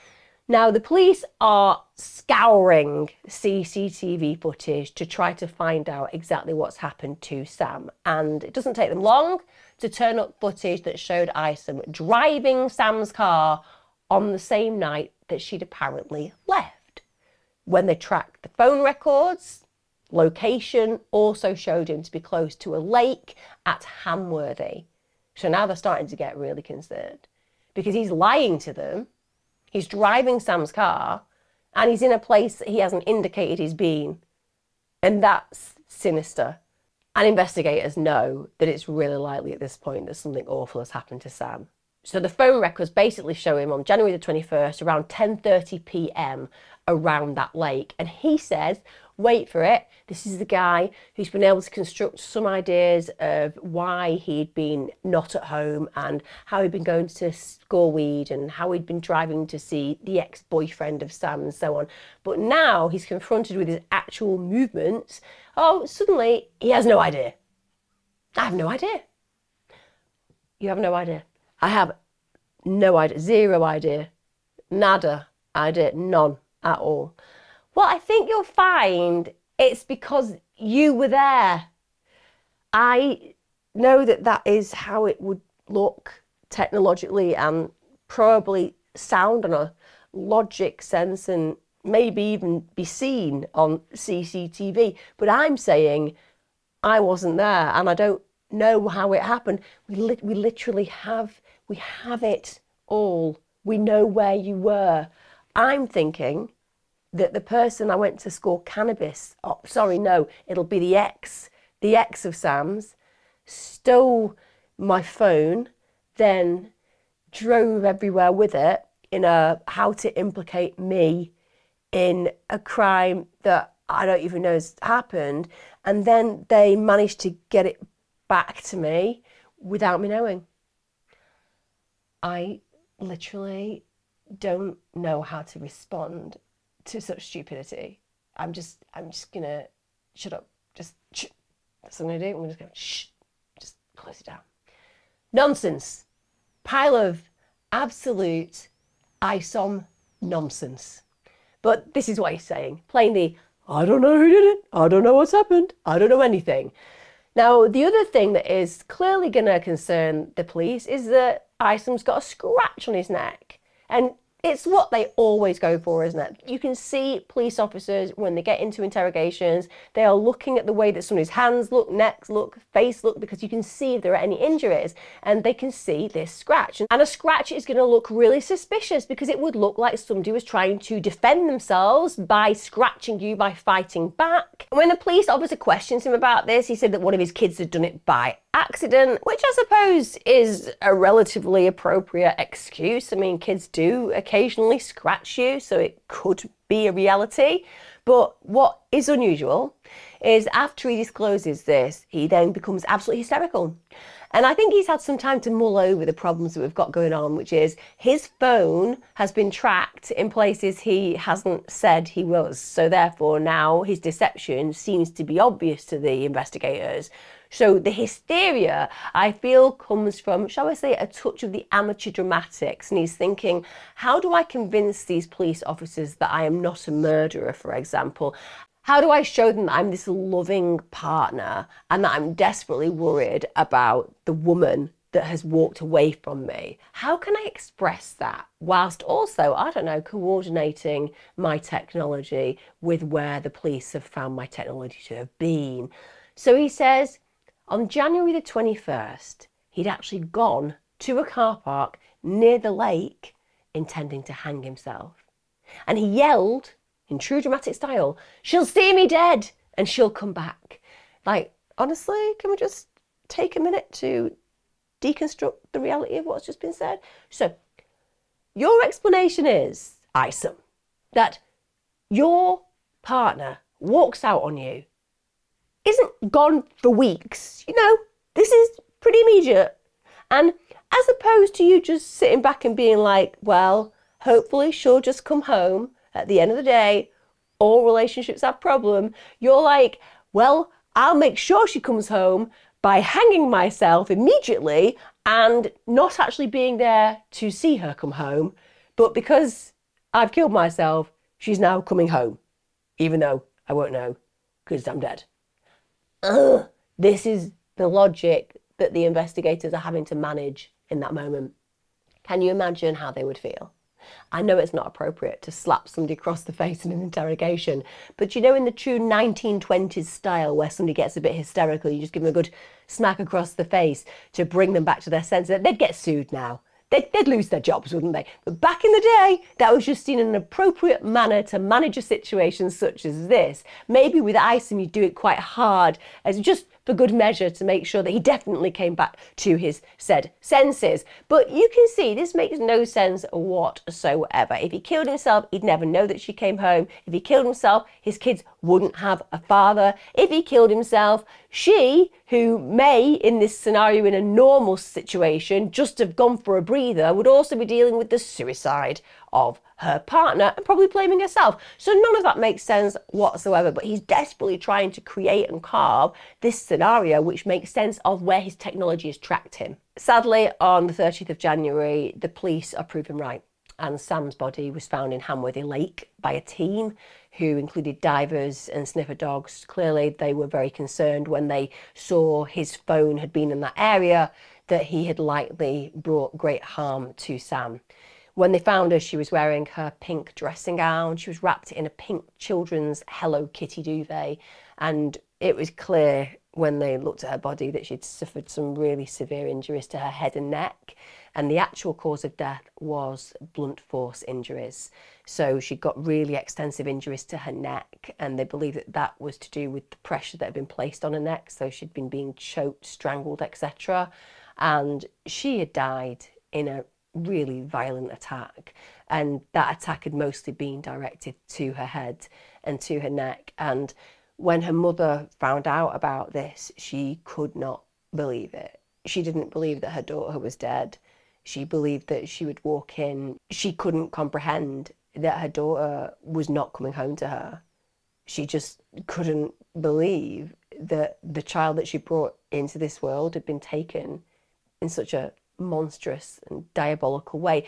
Now, the police are scouring CCTV footage to try to find out exactly what's happened to Sam. And it doesn't take them long to turn up footage that showed Isom driving Sam's car on the same night that she'd apparently left. When they tracked the phone records, location also showed him to be close to a lake at Hamworthy. So now they're starting to get really concerned because he's lying to them He's driving Sam's car and he's in a place that he hasn't indicated he's been. And that's sinister. And investigators know that it's really likely at this point that something awful has happened to Sam. So the phone records basically show him on January the 21st around 10:30 p.m. around that lake and he says wait for it. This is the guy who's been able to construct some ideas of why he'd been not at home and how he'd been going to score weed and how he'd been driving to see the ex boyfriend of Sam and so on. But now he's confronted with his actual movements. Oh, suddenly he has no idea. I have no idea. You have no idea. I have no idea, zero idea, nada idea, none at all. Well, I think you'll find it's because you were there. I know that that is how it would look technologically and probably sound on a logic sense and maybe even be seen on CCTV. But I'm saying I wasn't there and I don't know how it happened. We, li- we literally have, we have it all. We know where you were. I'm thinking that the person I went to score cannabis, oh, sorry, no, it'll be the ex, the ex of Sam's, stole my phone, then drove everywhere with it in a how to implicate me in a crime that I don't even know has happened. And then they managed to get it back to me without me knowing. I literally don't know how to respond to such stupidity. I'm just, I'm just gonna shut up. Just, shh. That's what I'm gonna do. I'm just gonna shh. Just close it down. Nonsense. Pile of absolute ISOM nonsense. But this is what he's saying. Plainly, I don't know who did it. I don't know what's happened. I don't know anything. Now, the other thing that is clearly going to concern the police is that Isom's got a scratch on his neck. And it's what they always go for, isn't it? You can see police officers when they get into interrogations, they are looking at the way that somebody's hands look, necks look, face look, because you can see if there are any injuries and they can see this scratch. And a scratch is going to look really suspicious because it would look like somebody was trying to defend themselves by scratching you, by fighting back. when the police officer questions him about this, he said that one of his kids had done it by accident, which I suppose is a relatively appropriate excuse. I mean, kids do occasionally scratch you, so it could be a reality. But what is unusual is after he discloses this, he then becomes absolutely hysterical. And I think he's had some time to mull over the problems that we've got going on, which is his phone has been tracked in places he hasn't said he was. So therefore, now his deception seems to be obvious to the investigators. So the hysteria, I feel, comes from, shall I say, a touch of the amateur dramatics. And he's thinking, how do I convince these police officers that I am not a murderer, for example? How do I show them that I'm this loving partner and that I'm desperately worried about the woman that has walked away from me? How can I express that whilst also, I don't know, coordinating my technology with where the police have found my technology to have been? So he says, on January the 21st, he'd actually gone to a car park near the lake intending to hang himself. And he yelled in true dramatic style, She'll see me dead and she'll come back. Like, honestly, can we just take a minute to deconstruct the reality of what's just been said? So, your explanation is, Isom, that your partner walks out on you isn't gone for weeks. You know, this is pretty immediate. And as opposed to you just sitting back and being like, well, hopefully she'll just come home at the end of the day. All relationships have problem. You're like, well, I'll make sure she comes home by hanging myself immediately and not actually being there to see her come home. But because I've killed myself, she's now coming home, even though I won't know because I'm dead. This is the logic that the investigators are having to manage in that moment. Can you imagine how they would feel? I know it's not appropriate to slap somebody across the face in an interrogation, but you know, in the true 1920s style where somebody gets a bit hysterical, you just give them a good smack across the face to bring them back to their senses. They'd get sued now they'd, they'd lose their jobs, wouldn't they? But back in the day, that was just seen in an appropriate manner to manage a situation such as this. Maybe with Isom, you do it quite hard as just for good measure to make sure that he definitely came back to his said senses. But you can see this makes no sense whatsoever. If he killed himself, he'd never know that she came home. If he killed himself, his kids wouldn't have a father. If he killed himself, she, who may, in this scenario, in a normal situation, just have gone for a breather, would also be dealing with the suicide of her partner and probably blaming herself. So none of that makes sense whatsoever, but he's desperately trying to create and carve this scenario which makes sense of where his technology has tracked him. Sadly, on the 30th of January, the police are proven right and Sam's body was found in Hamworthy Lake by a team who included divers and sniffer dogs. Clearly, they were very concerned when they saw his phone had been in that area that he had likely brought great harm to Sam. When they found her, she was wearing her pink dressing gown. She was wrapped in a pink children's Hello Kitty duvet. And it was clear when they looked at her body that she'd suffered some really severe injuries to her head and neck. And the actual cause of death was blunt force injuries. So she got really extensive injuries to her neck, and they believe that that was to do with the pressure that had been placed on her neck. So she'd been being choked, strangled, etc. And she had died in a really violent attack. And that attack had mostly been directed to her head and to her neck. And when her mother found out about this, she could not believe it. She didn't believe that her daughter was dead. She believed that she would walk in. She couldn't comprehend that her daughter was not coming home to her. she just couldn't believe that the child that she brought into this world had been taken in such a monstrous and diabolical way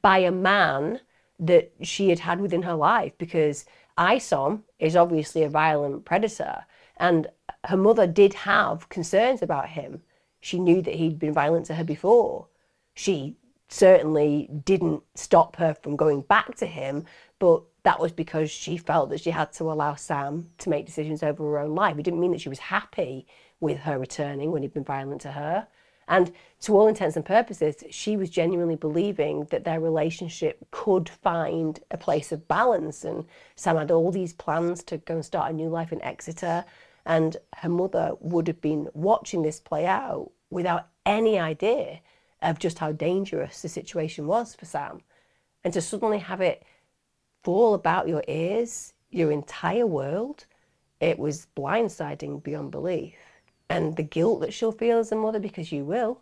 by a man that she had had within her life because Isom is obviously a violent predator and her mother did have concerns about him. She knew that he'd been violent to her before. She certainly didn't stop her from going back to him, but that was because she felt that she had to allow Sam to make decisions over her own life. It didn't mean that she was happy with her returning when he'd been violent to her. And to all intents and purposes, she was genuinely believing that their relationship could find a place of balance. And Sam had all these plans to go and start a new life in Exeter. And her mother would have been watching this play out without any idea of just how dangerous the situation was for Sam. And to suddenly have it fall about your ears, your entire world, it was blindsiding beyond belief. And the guilt that she'll feel as a mother, because you will,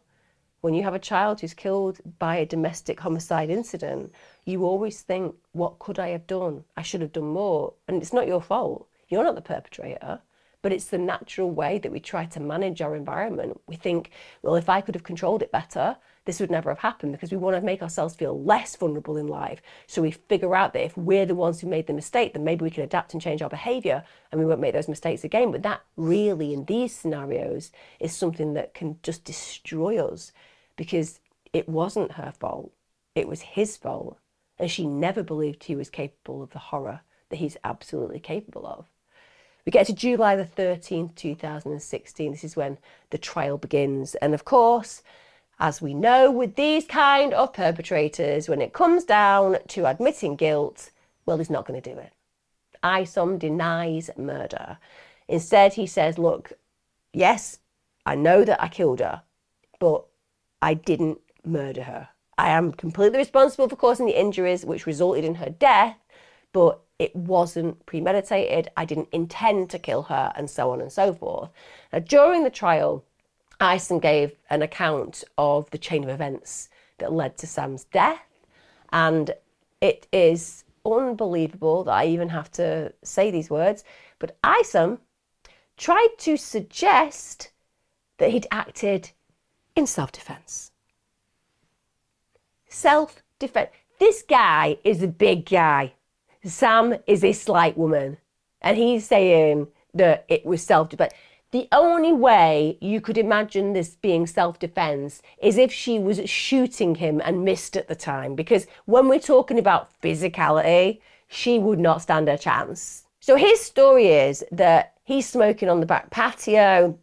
when you have a child who's killed by a domestic homicide incident, you always think, what could I have done? I should have done more. And it's not your fault. You're not the perpetrator but it's the natural way that we try to manage our environment. We think, well, if I could have controlled it better, this would never have happened because we want to make ourselves feel less vulnerable in life. So we figure out that if we're the ones who made the mistake, then maybe we can adapt and change our behavior and we won't make those mistakes again. But that really, in these scenarios, is something that can just destroy us because it wasn't her fault, it was his fault. And she never believed he was capable of the horror that he's absolutely capable of. We get to July the 13th, 2016. This is when the trial begins. And of course, as we know with these kind of perpetrators, when it comes down to admitting guilt, well, he's not going to do it. Isom denies murder. Instead, he says, Look, yes, I know that I killed her, but I didn't murder her. I am completely responsible for causing the injuries which resulted in her death, but it wasn't premeditated, I didn't intend to kill her, and so on and so forth. Now, during the trial, Isom gave an account of the chain of events that led to Sam's death, and it is unbelievable that I even have to say these words, but Isom tried to suggest that he'd acted in self defense. Self defense. This guy is a big guy. Sam is a slight woman, and he's saying that it was self defense. The only way you could imagine this being self defense is if she was shooting him and missed at the time, because when we're talking about physicality, she would not stand a chance. So his story is that he's smoking on the back patio,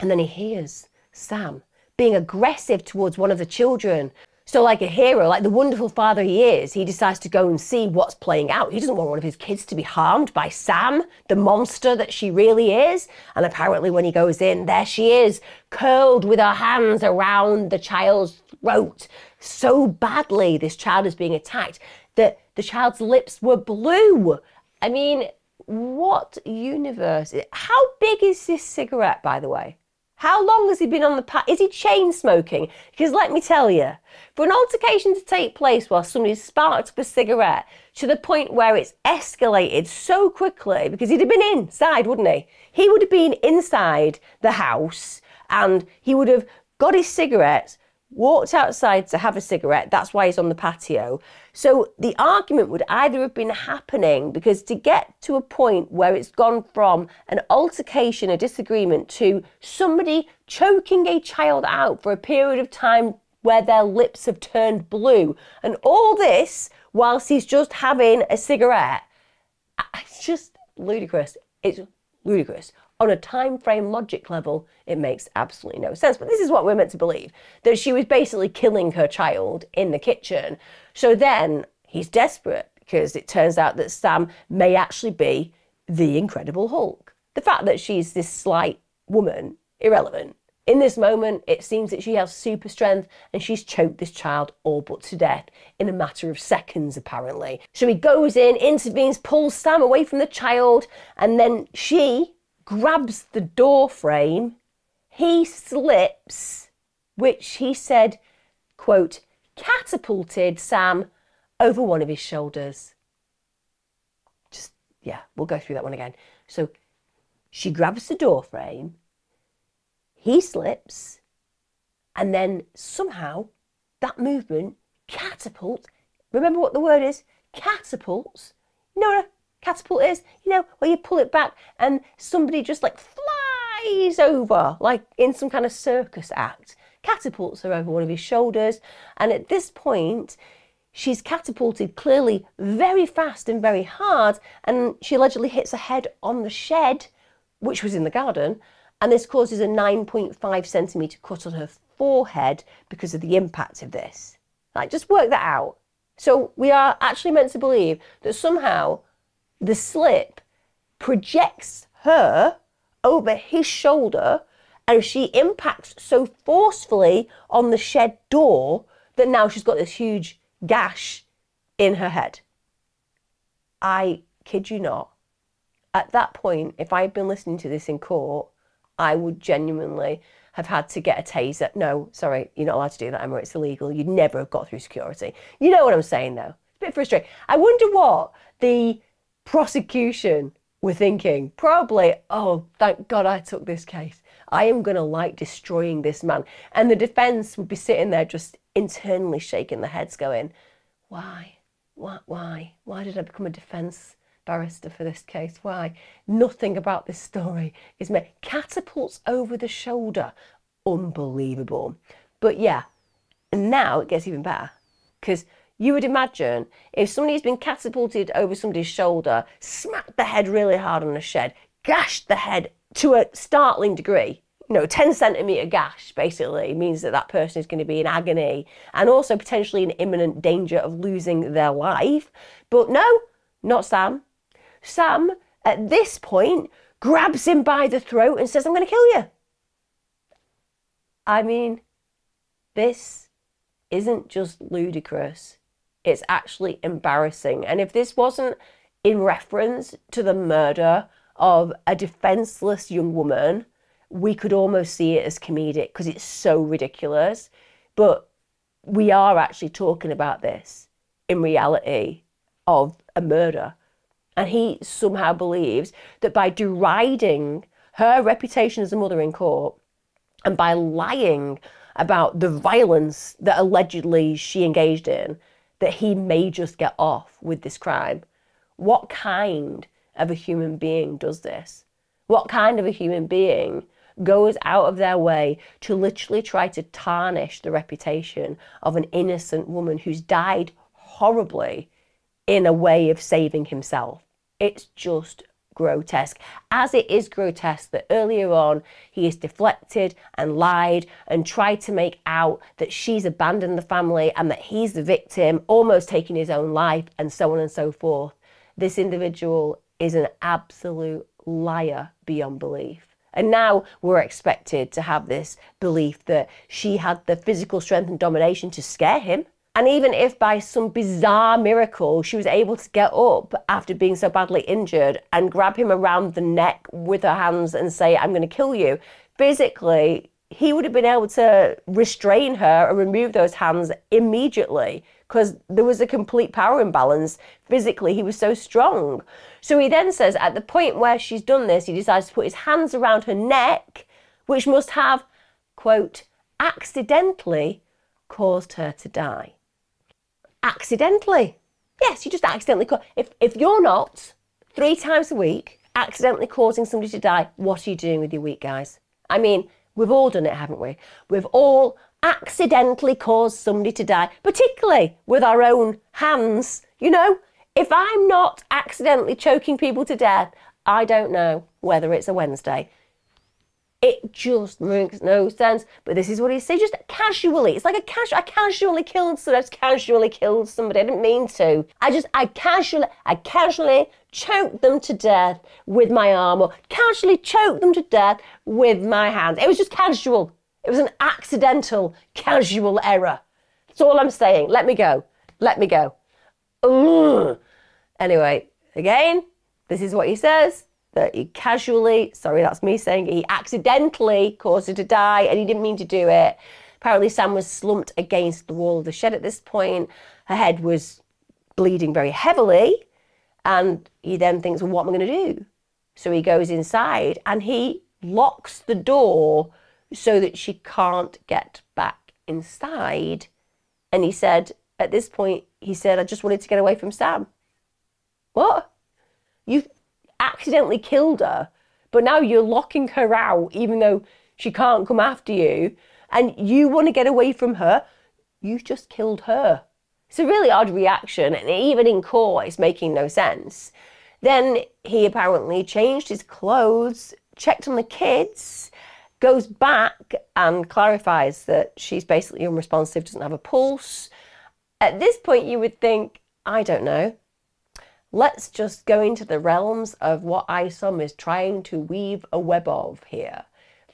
and then he hears Sam being aggressive towards one of the children so, like a hero, like the wonderful father he is, he decides to go and see what's playing out. He doesn't want one of his kids to be harmed by Sam, the monster that she really is. And apparently, when he goes in, there she is, curled with her hands around the child's throat. So badly, this child is being attacked that the child's lips were blue. I mean, what universe? How big is this cigarette, by the way? How long has he been on the path? Is he chain smoking? Because let me tell you, for an altercation to take place while somebody's sparked up a cigarette to the point where it's escalated so quickly, because he'd have been inside, wouldn't he? He would have been inside the house and he would have got his cigarettes, walked outside to have a cigarette. That's why he's on the patio. So the argument would either have been happening because to get to a point where it's gone from an altercation, a disagreement, to somebody choking a child out for a period of time where their lips have turned blue, and all this whilst he's just having a cigarette. It's just ludicrous. It's ludicrous. On a time frame logic level, it makes absolutely no sense. But this is what we're meant to believe that she was basically killing her child in the kitchen. So then he's desperate because it turns out that Sam may actually be the Incredible Hulk. The fact that she's this slight woman, irrelevant. In this moment, it seems that she has super strength and she's choked this child all but to death in a matter of seconds, apparently. So he goes in, intervenes, pulls Sam away from the child, and then she grabs the door frame. He slips, which he said, quote, catapulted Sam over one of his shoulders. Just, Yeah, we'll go through that one again. So she grabs the door frame, he slips, and then somehow that movement catapults. Remember what the word is? Catapults. You know what a catapult is? You know, where you pull it back and somebody just like flies over, like in some kind of circus act. Catapults her over one of his shoulders. And at this point, she's catapulted clearly very fast and very hard. And she allegedly hits her head on the shed, which was in the garden. And this causes a 9.5 centimetre cut on her forehead because of the impact of this. Like, just work that out. So we are actually meant to believe that somehow the slip projects her over his shoulder and she impacts so forcefully on the shed door that now she's got this huge gash in her head. I kid you not. At that point, if I had been listening to this in court, I would genuinely have had to get a taser. No, sorry, you're not allowed to do that, Emma. It's illegal. You'd never have got through security. You know what I'm saying, though. It's a bit frustrating. I wonder what the prosecution were thinking. Probably, oh, thank God I took this case. I am going to like destroying this man. And the defence would be sitting there just internally shaking their heads, going, why? Why? Why? Why did I become a defence barrister for this case. Why? Nothing about this story is made. Catapults over the shoulder. Unbelievable. But yeah, now it gets even better. Because you would imagine if somebody's been catapulted over somebody's shoulder, smacked the head really hard on a shed, gashed the head to a startling degree, you know, 10 centimetre gash basically means that that person is going to be in agony and also potentially in imminent danger of losing their life. But no, not Sam. Sam, at this point, grabs him by the throat and says, I'm going to kill you. I mean, this isn't just ludicrous, it's actually embarrassing. And if this wasn't in reference to the murder of a defenseless young woman, we could almost see it as comedic because it's so ridiculous. But we are actually talking about this in reality of a murder and he somehow believes that by deriding her reputation as a mother in court and by lying about the violence that allegedly she engaged in, that he may just get off with this crime. What kind of a human being does this? What kind of a human being goes out of their way to literally try to tarnish the reputation of an innocent woman who's died horribly in a way of saving himself? It's just grotesque. As it is grotesque that earlier on he is deflected and lied and tried to make out that she's abandoned the family and that he's the victim, almost taking his own life, and so on and so forth. This individual is an absolute liar beyond belief. And now we're expected to have this belief that she had the physical strength and domination to scare him and even if by some bizarre miracle she was able to get up after being so badly injured and grab him around the neck with her hands and say, I'm going to kill you, physically, he would have been able to restrain her and remove those hands immediately because there was a complete power imbalance. Physically, he was so strong. So he then says, at the point where she's done this, he decides to put his hands around her neck, which must have, quote, accidentally caused her to die accidentally. Yes, you just accidentally. if if you're not three times a week accidentally causing somebody to die, what are you doing with your week, guys? I mean, we've all done it, haven't we? We've all accidentally caused somebody to die, particularly with our own hands. You know, if I'm not accidentally choking people to death, I don't know whether it's a Wednesday. It just makes no sense. But this is what he said, just casually. It's like a casual. I casually killed somebody. I just casually killed somebody. I didn't mean to. I just, I casually, I casually choked them to death with my arm, or casually choked them to death with my hands. It was just casual. It was an accidental, casual error. That's all I'm saying. Let me go. Let me go. Ugh. Anyway, again, this is what he says that he casually, sorry, that's me saying, he accidentally caused her to die and he didn't mean to do it. Apparently, Sam was slumped against the wall of the shed at this point. Her head was bleeding very heavily. And he then thinks, well, what am I going to do? So he goes inside and he locks the door so that she can't get back inside. And he said, at this point, he said, I just wanted to get away from Sam. What? You accidentally killed her, but now you're locking her out, even though she can't come after you, and you want to get away from her. you've just killed her. It's a really odd reaction, and even in court, it's making no sense. Then he apparently changed his clothes, checked on the kids, goes back and clarifies that she's basically unresponsive, doesn't have a pulse. At this point, you would think, I don't know. Let's just go into the realms of what Isom is trying to weave a web of here.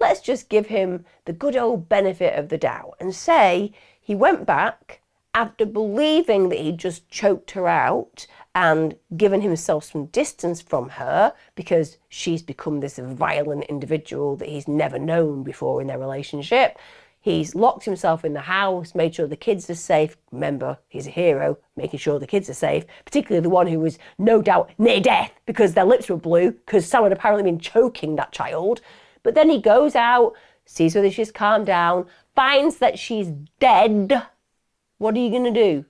Let's just give him the good old benefit of the doubt and say he went back after believing that he'd just choked her out and given himself some distance from her because she's become this violent individual that he's never known before in their relationship. He's locked himself in the house, made sure the kids are safe. Remember, he's a hero, making sure the kids are safe, particularly the one who was no doubt near death because their lips were blue because someone had apparently been choking that child. But then he goes out, sees whether she's calmed down, finds that she's dead. What are you going to do?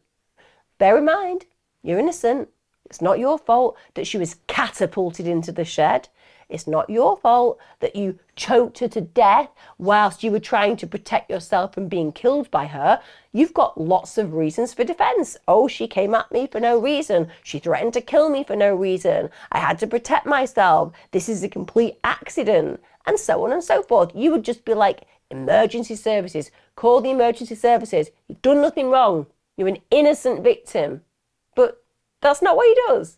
Bear in mind, you're innocent. It's not your fault that she was catapulted into the shed. It's not your fault that you choked her to death whilst you were trying to protect yourself from being killed by her. You've got lots of reasons for defense. Oh, she came at me for no reason. She threatened to kill me for no reason. I had to protect myself. This is a complete accident. And so on and so forth. You would just be like, emergency services, call the emergency services. You've done nothing wrong. You're an innocent victim. But that's not what he does.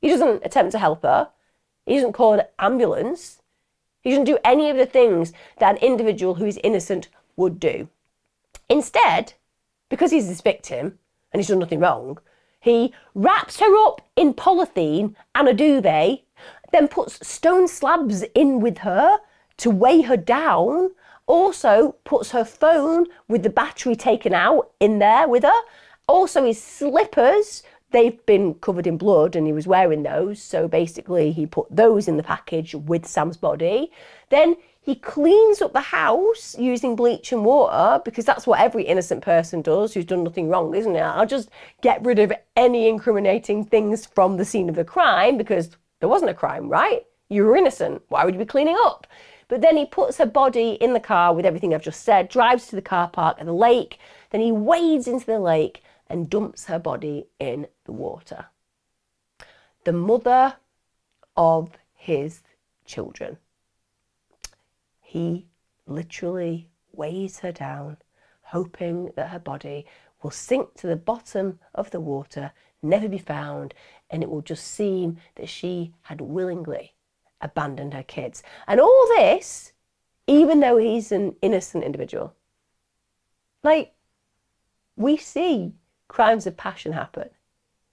He doesn't attempt to help her. He doesn't call an ambulance. He doesn't do any of the things that an individual who is innocent would do. Instead, because he's this victim and he's done nothing wrong, he wraps her up in polythene and a duvet, then puts stone slabs in with her to weigh her down, also puts her phone with the battery taken out in there with her, also his slippers they've been covered in blood and he was wearing those. So basically, he put those in the package with Sam's body. Then he cleans up the house using bleach and water because that's what every innocent person does who's done nothing wrong, isn't it? I'll just get rid of any incriminating things from the scene of the crime because there wasn't a crime, right? You were innocent. Why would you be cleaning up? But then he puts her body in the car with everything I've just said, drives to the car park at the lake. Then he wades into the lake and dumps her body in the water. The mother of his children. He literally weighs her down, hoping that her body will sink to the bottom of the water, never be found, and it will just seem that she had willingly abandoned her kids. And all this, even though he's an innocent individual. Like, we see crimes of passion happen.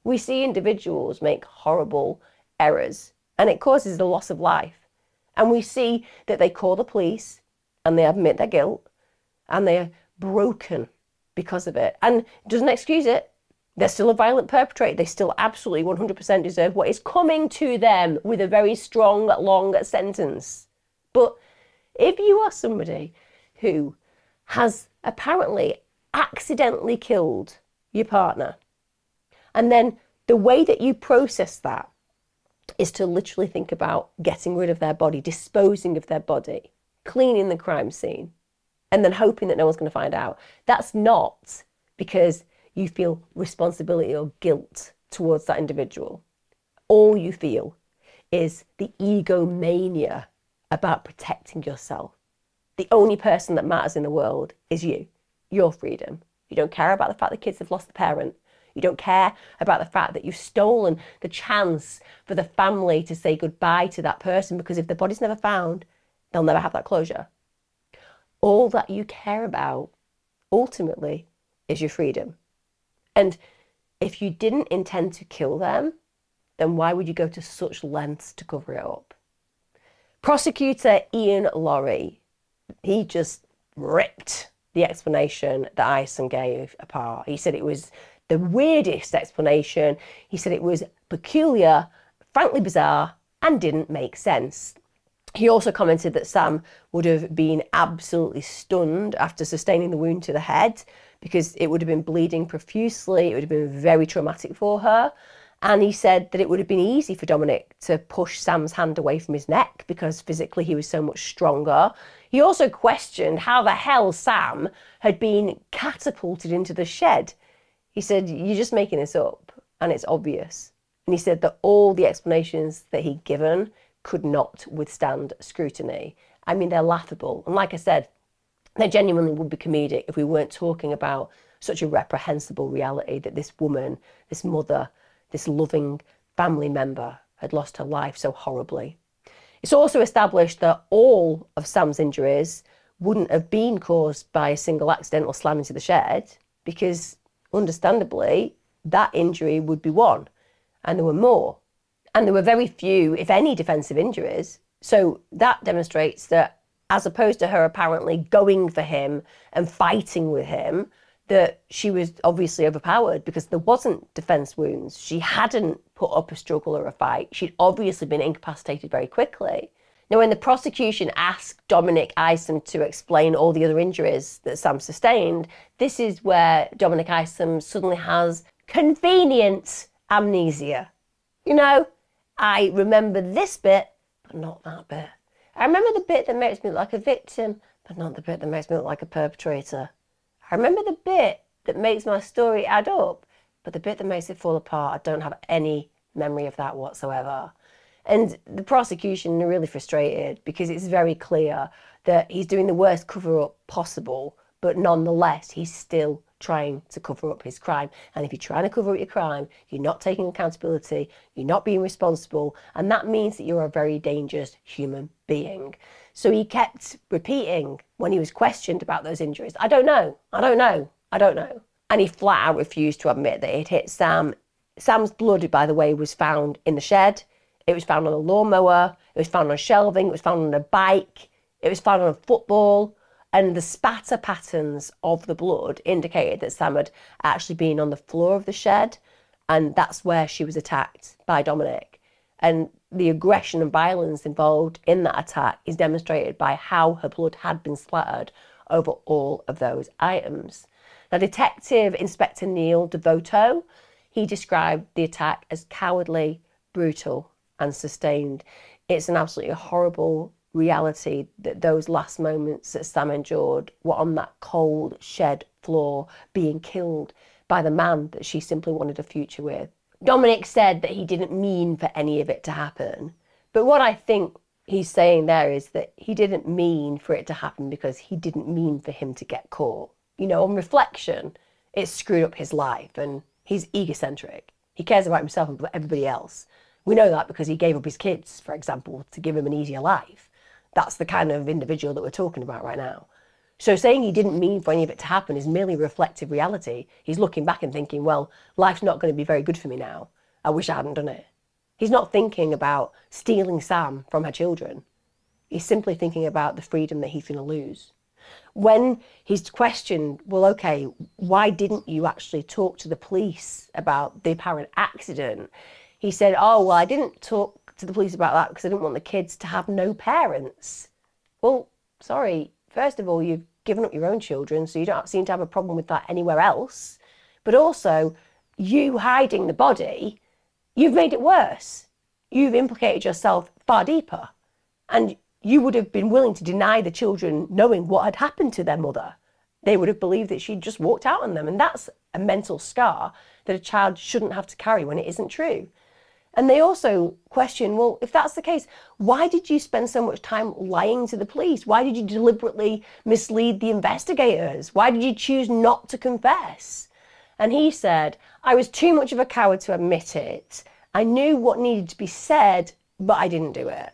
We see individuals make horrible errors and it causes the loss of life. And we see that they call the police and they admit their guilt and they are broken because of it. And doesn't excuse it. They're still a violent perpetrator. They still absolutely 100% deserve what is coming to them with a very strong, long sentence. But if you are somebody who has apparently accidentally killed your partner. And then the way that you process that is to literally think about getting rid of their body, disposing of their body, cleaning the crime scene, and then hoping that no one's going to find out. That's not because you feel responsibility or guilt towards that individual. All you feel is the egomania about protecting yourself. The only person that matters in the world is you, your freedom, you don't care about the fact that kids have lost a parent. You don't care about the fact that you've stolen the chance for the family to say goodbye to that person because if the body's never found, they'll never have that closure. All that you care about ultimately is your freedom. And if you didn't intend to kill them, then why would you go to such lengths to cover it up? Prosecutor Ian Laurie, he just ripped the explanation that Isom gave apart. He said it was the weirdest explanation. He said it was peculiar, frankly bizarre, and didn't make sense. He also commented that Sam would have been absolutely stunned after sustaining the wound to the head because it would have been bleeding profusely. It would have been very traumatic for her. And he said that it would have been easy for Dominic to push Sam's hand away from his neck because physically he was so much stronger. He also questioned how the hell Sam had been catapulted into the shed. He said, You're just making this up, and it's obvious. And he said that all the explanations that he'd given could not withstand scrutiny. I mean, they're laughable. And like I said, they genuinely would be comedic if we weren't talking about such a reprehensible reality that this woman, this mother, this loving family member had lost her life so horribly. It's also established that all of Sam's injuries wouldn't have been caused by a single accidental slam into the shed because, understandably, that injury would be one, and there were more. And there were very few, if any, defensive injuries. So that demonstrates that, as opposed to her apparently going for him and fighting with him, that she was obviously overpowered because there wasn't defense wounds. She hadn't put up a struggle or a fight. She'd obviously been incapacitated very quickly. Now, when the prosecution asked Dominic Isom to explain all the other injuries that Sam sustained, this is where Dominic Isom suddenly has convenient amnesia. You know, I remember this bit, but not that bit. I remember the bit that makes me look like a victim, but not the bit that makes me look like a perpetrator. I remember the bit that makes my story add up, but the bit that makes it fall apart, I don't have any memory of that whatsoever. And the prosecution are really frustrated because it's very clear that he's doing the worst cover up possible, but nonetheless, he's still trying to cover up his crime. And if you're trying to cover up your crime, you're not taking accountability, you're not being responsible, and that means that you're a very dangerous human being. So he kept repeating when he was questioned about those injuries I don't know, I don't know, I don't know. And he flat out refused to admit that it hit Sam. Sam's blood, by the way, was found in the shed. It was found on a lawnmower. It was found on shelving. It was found on a bike. It was found on a football. And the spatter patterns of the blood indicated that Sam had actually been on the floor of the shed. And that's where she was attacked by Dominic. And the aggression and violence involved in that attack is demonstrated by how her blood had been splattered over all of those items. Now, Detective Inspector Neil Devoto, he described the attack as cowardly, brutal, and sustained. It's an absolutely horrible reality that those last moments that Sam endured were on that cold shed floor being killed by the man that she simply wanted a future with. Dominic said that he didn't mean for any of it to happen. But what I think he's saying there is that he didn't mean for it to happen because he didn't mean for him to get caught. You know, on reflection, it screwed up his life and he's egocentric. He cares about himself and everybody else. We know that because he gave up his kids, for example, to give him an easier life. That's the kind of individual that we're talking about right now. So saying he didn't mean for any of it to happen is merely reflective reality. He's looking back and thinking, well, life's not going to be very good for me now. I wish I hadn't done it. He's not thinking about stealing Sam from her children. He's simply thinking about the freedom that he's going to lose. When he's questioned, well, okay, why didn't you actually talk to the police about the apparent accident? He said, oh, well, I didn't talk to the police about that because I didn't want the kids to have no parents. Well, sorry, first of all, you've given up your own children, so you don't seem to have a problem with that anywhere else. But also, you hiding the body, you've made it worse. You've implicated yourself far deeper. And you would have been willing to deny the children knowing what had happened to their mother. They would have believed that she'd just walked out on them. And that's a mental scar that a child shouldn't have to carry when it isn't true. And they also question, well, if that's the case, why did you spend so much time lying to the police? Why did you deliberately mislead the investigators? Why did you choose not to confess? And he said, I was too much of a coward to admit it. I knew what needed to be said, but I didn't do it.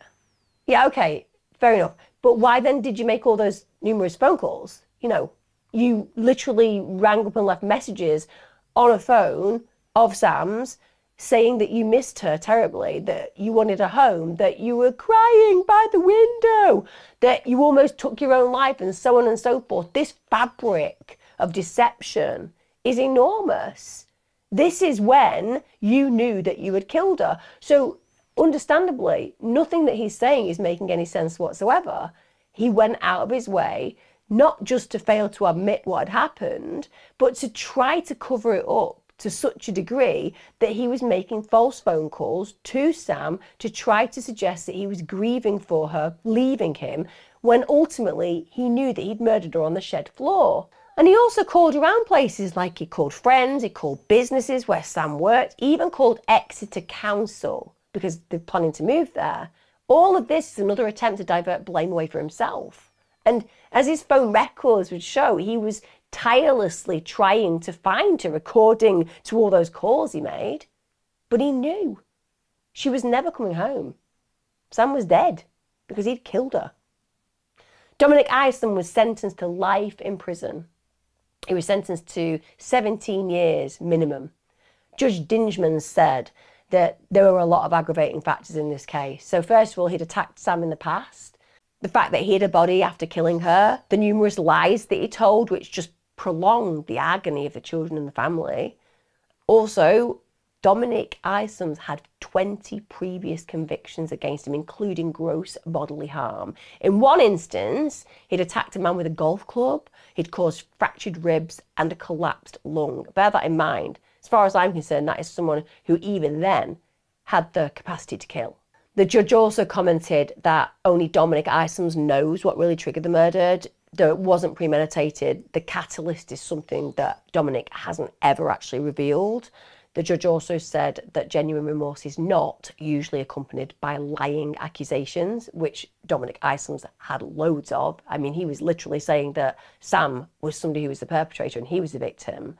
Yeah, okay, fair enough. But why then did you make all those numerous phone calls? You know, you literally rang up and left messages on a phone of Sam's saying that you missed her terribly, that you wanted a home, that you were crying by the window, that you almost took your own life, and so on and so forth. This fabric of deception is enormous. This is when you knew that you had killed her. So, understandably, nothing that he's saying is making any sense whatsoever. He went out of his way not just to fail to admit what had happened, but to try to cover it up to such a degree that he was making false phone calls to Sam to try to suggest that he was grieving for her leaving him when ultimately he knew that he'd murdered her on the shed floor. And he also called around places like he called friends, he called businesses where Sam worked, even called Exeter Council because they're planning to move there. All of this is another attempt to divert blame away from himself. And as his phone records would show, he was tirelessly trying to find her according to all those calls he made. But he knew she was never coming home. Sam was dead because he'd killed her. Dominic Isom was sentenced to life in prison. He was sentenced to 17 years minimum. Judge Dingeman said that there were a lot of aggravating factors in this case. So, first of all, he'd attacked Sam in the past. The fact that he had a body after killing her, the numerous lies that he told, which just prolonged the agony of the children and the family. Also, Dominic Isom's had 20 previous convictions against him, including gross bodily harm. In one instance, he'd attacked a man with a golf club, he'd caused fractured ribs and a collapsed lung. Bear that in mind. As far as I'm concerned, that is someone who even then had the capacity to kill. The judge also commented that only Dominic Isoms knows what really triggered the murder though it wasn't premeditated, the catalyst is something that Dominic hasn't ever actually revealed. The judge also said that genuine remorse is not usually accompanied by lying accusations, which Dominic Isoms had loads of. I mean, he was literally saying that Sam was somebody who was the perpetrator and he was the victim.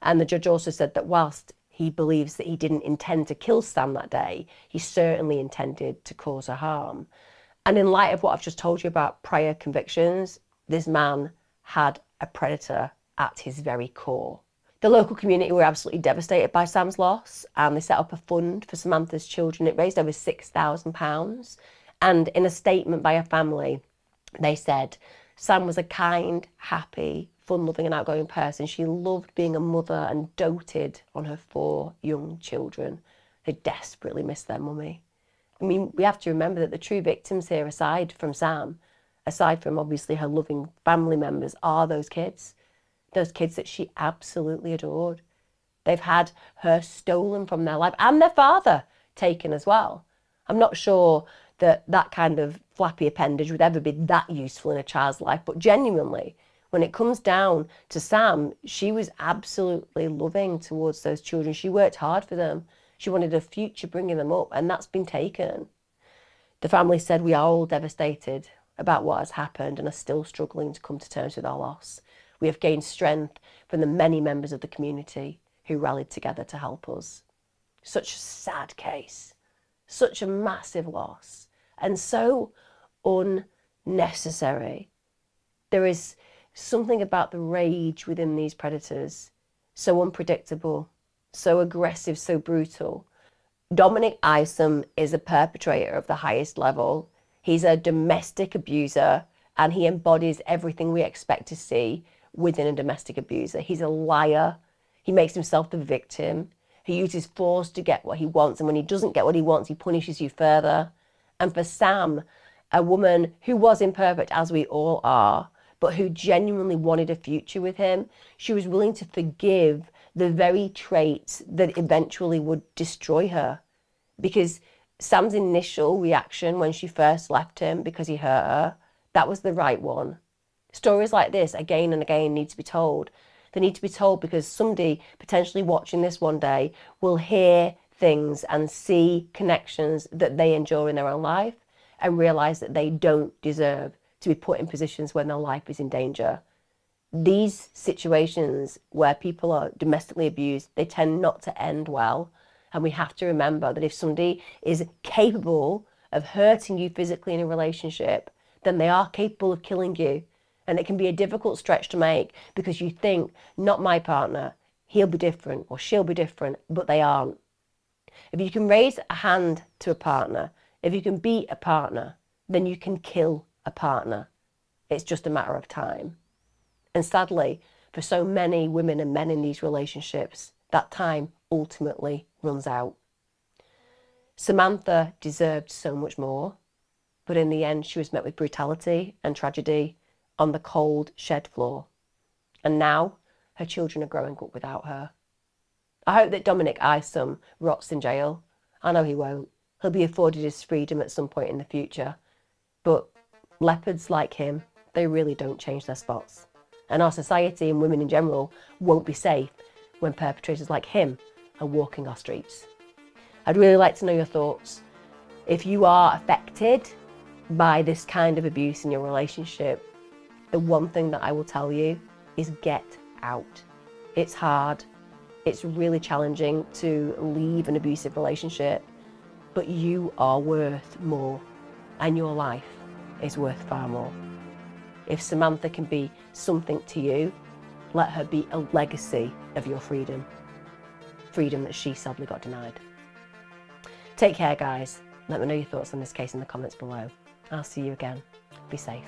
And the judge also said that whilst he believes that he didn't intend to kill Sam that day, he certainly intended to cause her harm. And in light of what I've just told you about prior convictions, this man had a predator at his very core. The local community were absolutely devastated by Sam's loss and they set up a fund for Samantha's children. It raised over £6,000. And in a statement by a family, they said Sam was a kind, happy, fun loving, and outgoing person. She loved being a mother and doted on her four young children. They desperately missed their mummy. I mean, we have to remember that the true victims here, aside from Sam, aside from obviously her loving family members, are those kids. Those kids that she absolutely adored. They've had her stolen from their life and their father taken as well. I'm not sure that that kind of flappy appendage would ever be that useful in a child's life, but genuinely, when it comes down to Sam, she was absolutely loving towards those children. She worked hard for them. She wanted a future bringing them up, and that's been taken. The family said, We are all devastated about what has happened and are still struggling to come to terms with our loss. We have gained strength from the many members of the community who rallied together to help us. Such a sad case, such a massive loss, and so unnecessary. There is something about the rage within these predators, so unpredictable, so aggressive, so brutal. Dominic Isom is a perpetrator of the highest level He's a domestic abuser and he embodies everything we expect to see within a domestic abuser. He's a liar. He makes himself the victim. He uses force to get what he wants. And when he doesn't get what he wants, he punishes you further. And for Sam, a woman who was imperfect, as we all are, but who genuinely wanted a future with him, she was willing to forgive the very traits that eventually would destroy her. Because Sam's initial reaction when she first left him because he hurt her, that was the right one. Stories like this, again and again, need to be told. They need to be told because somebody potentially watching this one day will hear things and see connections that they endure in their own life and realize that they don't deserve to be put in positions when their life is in danger. These situations where people are domestically abused, they tend not to end well and we have to remember that if somebody is capable of hurting you physically in a relationship, then they are capable of killing you. And it can be a difficult stretch to make because you think, not my partner, he'll be different or she'll be different, but they aren't. If you can raise a hand to a partner, if you can beat a partner, then you can kill a partner. It's just a matter of time. And sadly, for so many women and men in these relationships, that time ultimately runs out. Samantha deserved so much more, but in the end, she was met with brutality and tragedy on the cold shed floor. And now her children are growing up without her. I hope that Dominic Isom rots in jail. I know he won't. He'll be afforded his freedom at some point in the future. But leopards like him, they really don't change their spots. And our society and women in general won't be safe when perpetrators like him are walking our streets. I'd really like to know your thoughts. If you are affected by this kind of abuse in your relationship, the one thing that I will tell you is get out. It's hard, it's really challenging to leave an abusive relationship, but you are worth more and your life is worth far more. If Samantha can be something to you, let her be a legacy of your freedom. Freedom that she sadly got denied. Take care, guys. Let me know your thoughts on this case in the comments below. I'll see you again. Be safe.